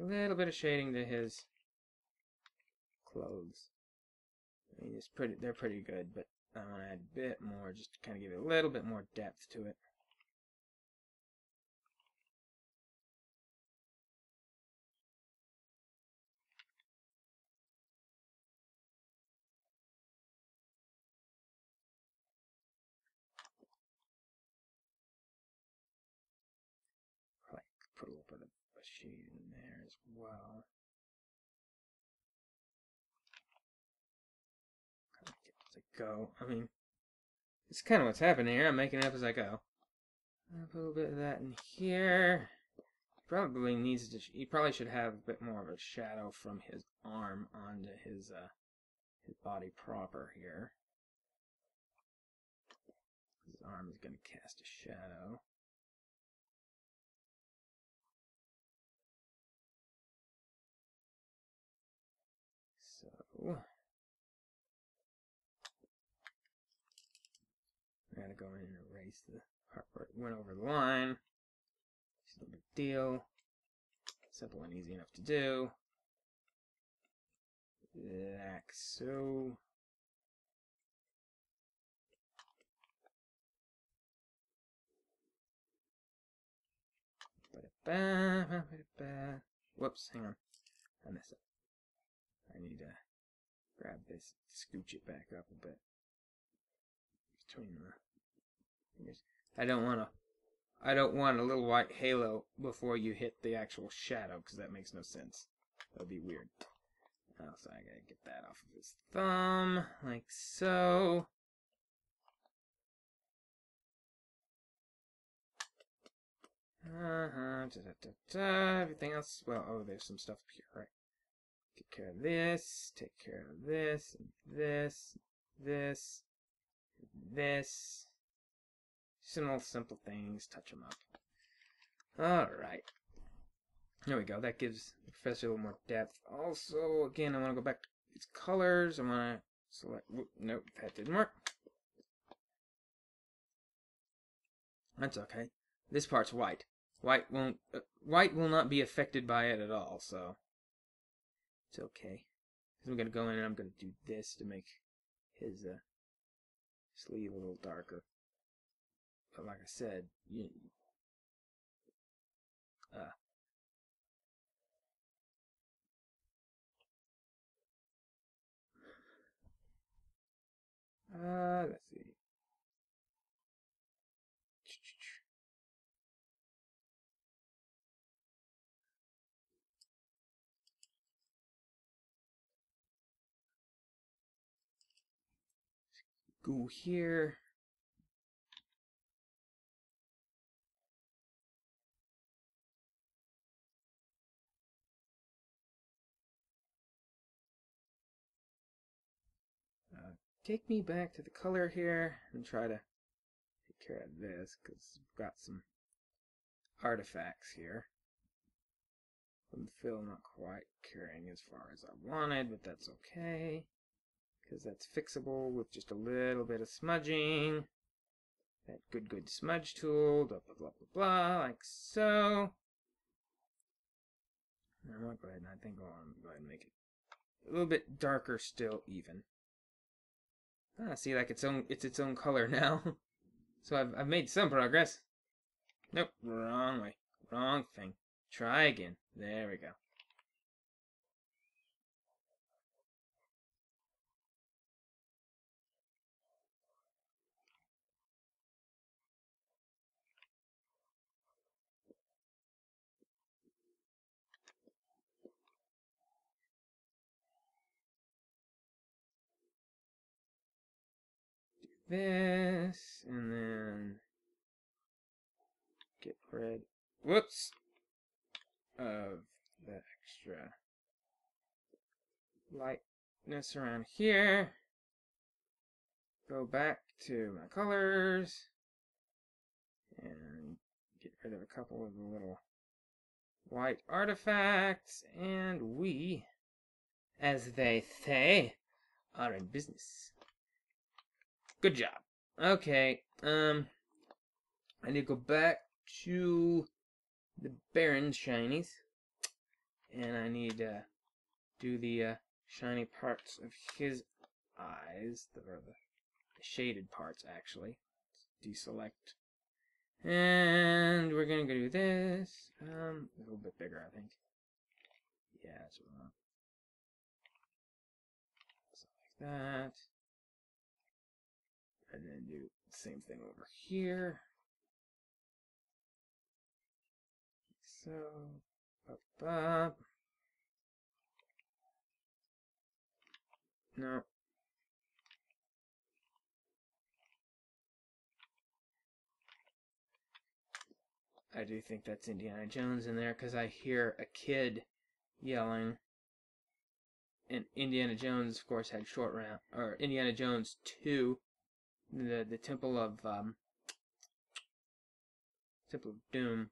a little bit of shading to his clothes. I mean, it's pretty. They're pretty good, but I want to add a bit more, just to kind of give it a little bit more depth to it. Well. go. I mean, it's kind of what's happening here. I'm making it up as I go. A little bit of that in here. Probably needs to. He probably should have a bit more of a shadow from his arm onto his uh, his body proper here. His arm is going to cast a shadow. So I gotta go in and it went over the line. It's no big deal. Simple and easy enough to do. Like so. Whoops, hang on. I messed up. I need to grab this, scooch it back up a bit between the fingers. I don't want to. I don't want a little white halo before you hit the actual shadow because that makes no sense. That would be weird. Oh, so I gotta get that off of his thumb, like so. Uh-huh, da, da, da, da. Everything else, well, oh, there's some stuff here, right? Take care of this, take care of this, and this, this, this. Simple, simple things, touch them up. Alright. There we go, that gives the professor a little more depth. Also, again, I want to go back to these colors. I want to select, whoop, nope, that didn't work. That's okay. This part's white. White won't. Uh, white will not be affected by it at all, so it's okay. Because I'm gonna go in and I'm gonna do this to make his uh, sleeve a little darker. But like I said, you. Uh, uh, let's see. Go here. Take me back to the color here and try to take care of this because we've got some artifacts here. I'm fill not quite carrying as far as I wanted, but that's okay because that's fixable with just a little bit of smudging. That good, good smudge tool, blah, blah, blah, blah, blah, like so. I'm going to go ahead and I think I'll go ahead and make it a little bit darker still even. Ah, see, like its own, it's its own color [laughs] now. so I've, I've made some progress. Nope, wrong way, wrong thing. Try again. There we go. This, and then get rid, whoops, of the extra lightness around here. Go back to my colors, and get rid of a couple of the little white artifacts, and we, as they say, are in business. Good job. Okay, um, I need to go back to the Baron's shinies, and I need to do the uh, shiny parts of his eyes, the, or the, shaded parts, actually. Let's deselect. And we're gonna go do this, um, a little bit bigger, I think. Yeah, that's what I want. Something like that and then do the same thing over here. So, up, up. No. I do think that's Indiana Jones in there because I hear a kid yelling. And Indiana Jones, of course, had Short Round, or Indiana Jones 2 the the Temple of um, Temple of Doom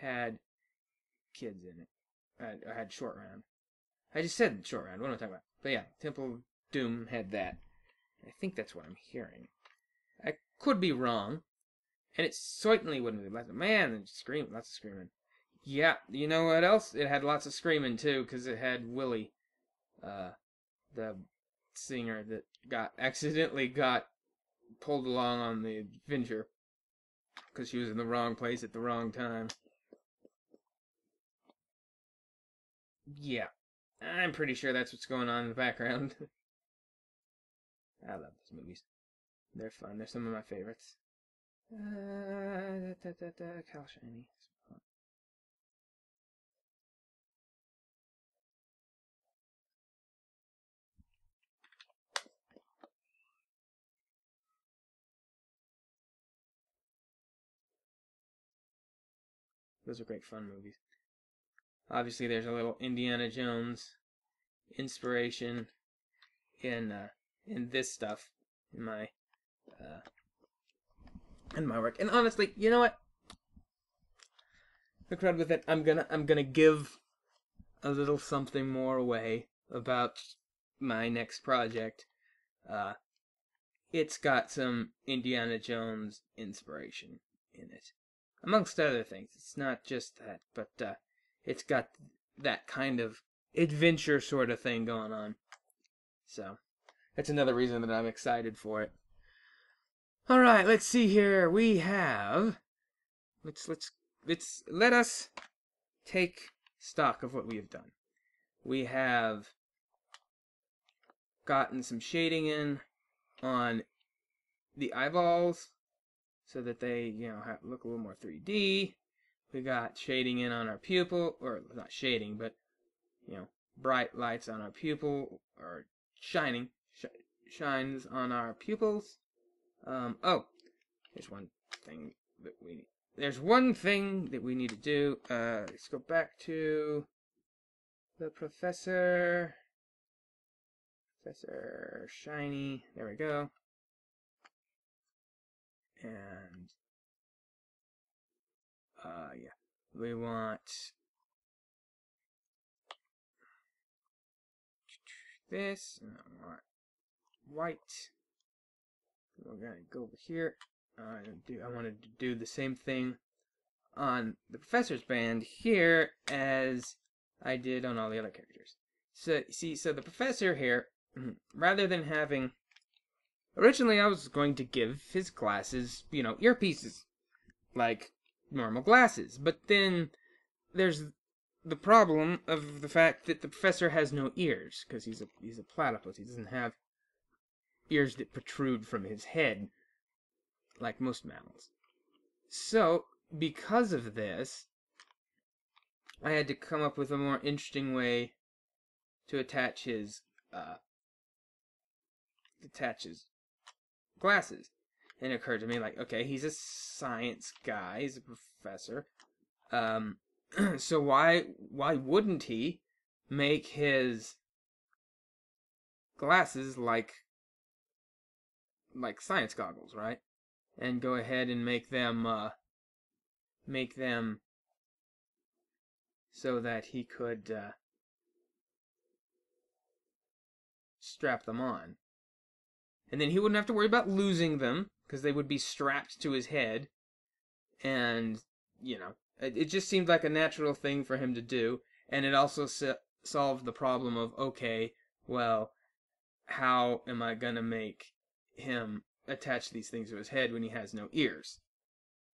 had kids in it. I, had Short Round. I just said Short Round. What am I talking about? But yeah, Temple of Doom had that. I think that's what I'm hearing. I could be wrong, and it certainly wouldn't be. Less. Man, scream, lots of screaming. Yeah, you know what else? It had lots of screaming too, because it had Willie, uh, the singer that got accidentally got pulled along on the adventure because she was in the wrong place at the wrong time. Yeah, I'm pretty sure that's what's going on in the background. [laughs] I love those movies. They're fun. They're some of my favorites. Uh, da, da, da, Cal Shiny. Those are great fun movies. Obviously, there's a little Indiana Jones inspiration in uh, in this stuff in my uh, in my work. And honestly, you know what? The crowd with it. I'm gonna I'm gonna give a little something more away about my next project. Uh, it's got some Indiana Jones inspiration in it, amongst other things. It's not just that, but uh, it's got that kind of adventure sort of thing going on. So that's another reason that I'm excited for it. All right, let's see here. We have let's let's let's let us take stock of what we have done. We have gotten some shading in on the eyeballs so that they, you know, have, look a little more 3D. We got shading in on our pupil, or not shading, but, you know, bright lights on our pupil, or shining, sh shines on our pupils. Um, oh, there's one thing that we there's one thing that we need to do. Uh, let's go back to the professor. Professor Shiny. There we go. And uh, yeah, we want this. And I want white. We're gonna go over here. Uh, do I wanted to do the same thing on the professor's band here as I did on all the other characters. So see, so the professor here, [clears throat] rather than having originally I was going to give his glasses, you know, earpieces, like normal glasses, but then there's the problem of the fact that the professor has no ears because he's a he's a platypus. He doesn't have ears that protrude from his head like most mammals. So, because of this, I had to come up with a more interesting way to attach his uh, attach his glasses. And it occurred to me like, okay, he's a science guy, he's a professor. Um, [clears throat] so why why wouldn't he make his glasses like like science goggles, right? And go ahead and make them uh, make them so that he could uh, strap them on. And then he wouldn't have to worry about losing them because they would be strapped to his head. And, you know, it, it just seemed like a natural thing for him to do. And it also se- solved the problem of, okay, well, how am I going to make him attach these things to his head when he has no ears?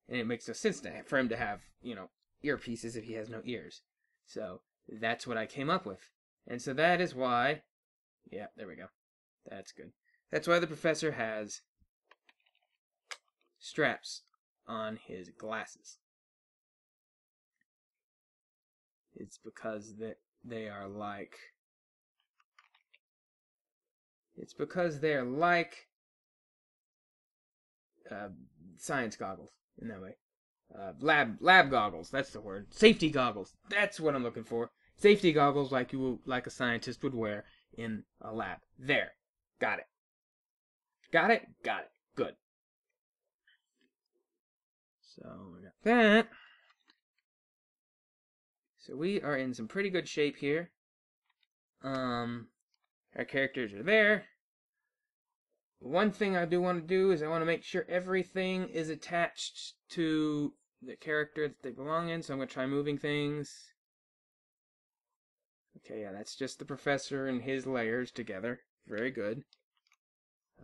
And it makes no sense to for him to have, you know, earpieces if he has no ears. So that's what I came up with. And so that is why, yeah, there we go. That's good. That's why the professor has straps on his glasses. It's because that they are like it's because they're like uh, science goggles in that way. Uh, lab lab goggles. That's the word. Safety goggles. That's what I'm looking for. Safety goggles, like you like a scientist would wear in a lab. There. Got it. Got it. Got it. Good. So we got that. So we are in some pretty good shape here. Um, our characters are there. One thing I do want to do is I want to make sure everything is attached to the character that they belong in. So I'm going to try moving things. Okay, yeah, that's just the professor and his layers together. Very good.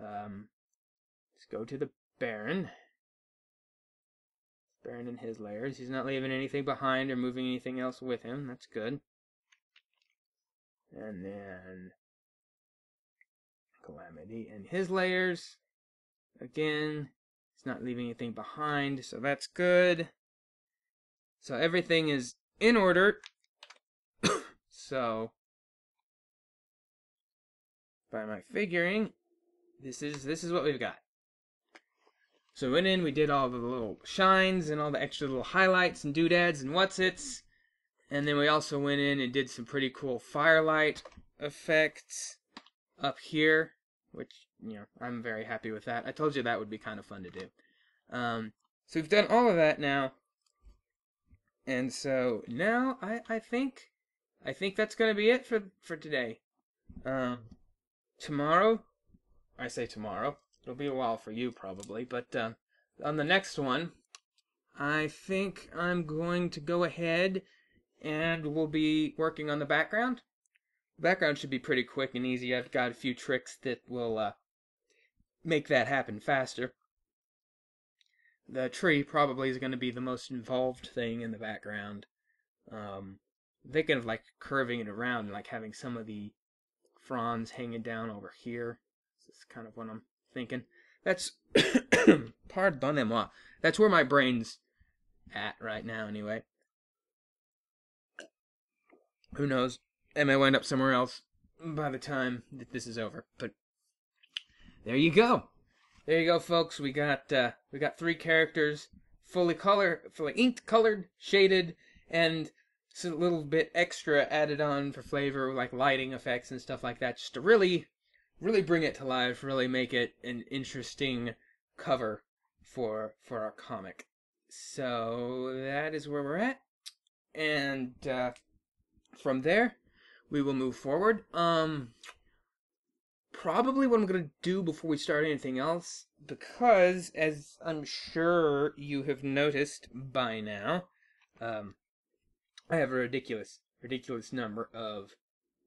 Um, let's go to the Baron. Baron and his layers. He's not leaving anything behind or moving anything else with him. That's good. And then Calamity and his layers. Again, he's not leaving anything behind, so that's good. So everything is in order. [coughs] so by my figuring, this is this is what we've got. So we went in, we did all the little shines and all the extra little highlights and doodads and what's its. And then we also went in and did some pretty cool firelight effects up here, which, you know, I'm very happy with that. I told you that would be kind of fun to do. Um, so we've done all of that now. And so now I, I think I think that's gonna be it for for today. Um, tomorrow, I say tomorrow. It'll be a while for you probably, but uh, on the next one, I think I'm going to go ahead and we'll be working on the background. The background should be pretty quick and easy. I've got a few tricks that will uh, make that happen faster. The tree probably is going to be the most involved thing in the background. Um, thinking of like curving it around and like having some of the fronds hanging down over here. This is kind of what I'm thinking. That's [coughs] pardonnez-moi. That's where my brain's at right now, anyway. Who knows? I may wind up somewhere else by the time that this is over. But there you go. There you go, folks. We got uh, we got three characters, fully color, fully inked, colored, shaded, and a little bit extra added on for flavor, like lighting effects and stuff like that, just to really, really bring it to life, really make it an interesting cover for for our comic. So that is where we're at, and uh, from there we will move forward. Um, probably what I'm gonna do before we start anything else, because as I'm sure you have noticed by now, um, I have a ridiculous, ridiculous number of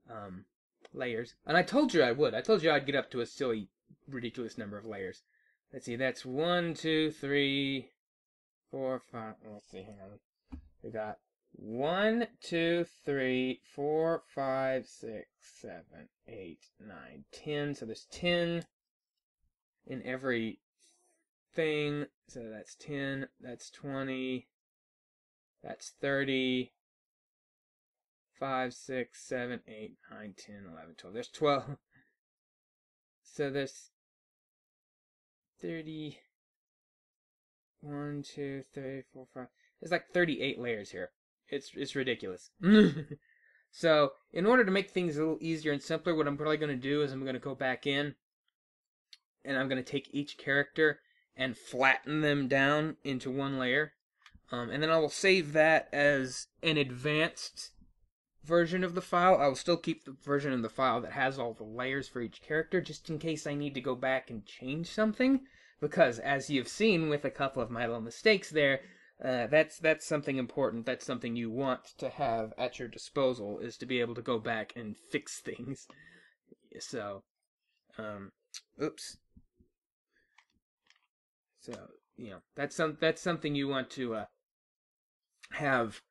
um, layers. And I told you I would. I told you I'd get up to a silly, ridiculous number of layers. Let's see, that's one, two, three, four, five. Let's see, hang on. We got one, two, three, four, five, six, seven, eight, nine, ten. So there's ten in every thing. So that's ten, that's twenty, that's thirty, 5, 6, 7, 8, 9, 10, 11, 12. There's 12. [laughs] So there's 30. 1, 2, 3, 4, 5. There's like 38 layers here. It's, it's ridiculous. [laughs] so, in order to make things a little easier and simpler, what I'm probably going to do is I'm going to go back in and I'm going to take each character and flatten them down into one layer. Um, and then I will save that as an advanced version of the file. I will still keep the version of the file that has all the layers for each character, just in case I need to go back and change something. Because, as you've seen with a couple of my little mistakes there, uh, that's that's something important. That's something you want to have at your disposal is to be able to go back and fix [laughs] things. So, um, oops. So you know that's some that's something you want to uh, have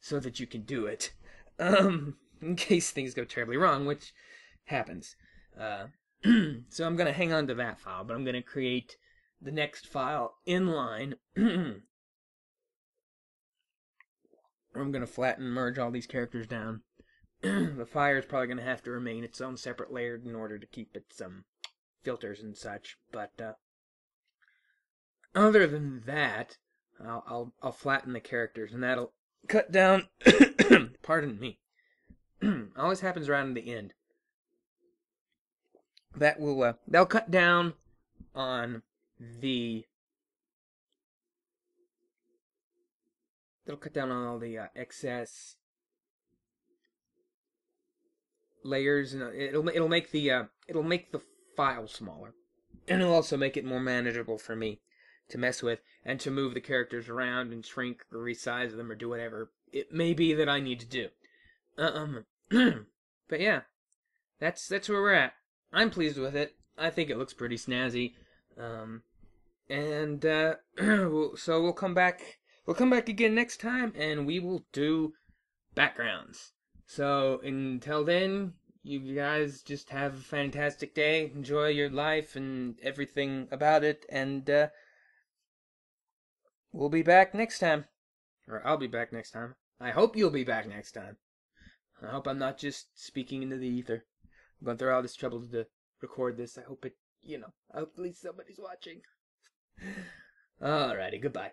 so that you can do it um, [laughs] in case things go terribly wrong, which happens. Uh, [clears throat] so I'm going to hang on to that file, but I'm going to create the next file inline. [clears throat] I'm going to flatten and merge all these characters down. [clears throat] the fire is probably going to have to remain its own separate layer in order to keep its um, filters and such. But uh, other than that, I'll, I'll I'll flatten the characters, and that'll cut down [clears throat] pardon me, [clears throat] always happens around the end. That will uh, they'll cut down on the they'll cut down on all the uh, excess layers and uh, it'll it'll make the uh, it'll make the file smaller and it'll also make it more manageable for me to mess with and to move the characters around and shrink or resize them or do whatever it may be that I need to do. Um, [clears throat] but yeah, that's that's where we're at. I'm pleased with it. I think it looks pretty snazzy. Um, and uh, [clears throat] so we'll come back. We'll come back again next time, and we will do backgrounds. So until then, you guys just have a fantastic day. Enjoy your life and everything about it, and uh, we'll be back next time. Or I'll be back next time. I hope you'll be back next time. I hope I'm not just speaking into the ether. I'm going through all this trouble to record this. I hope it, you know, I hope at least somebody's watching. [sighs] Alrighty, goodbye.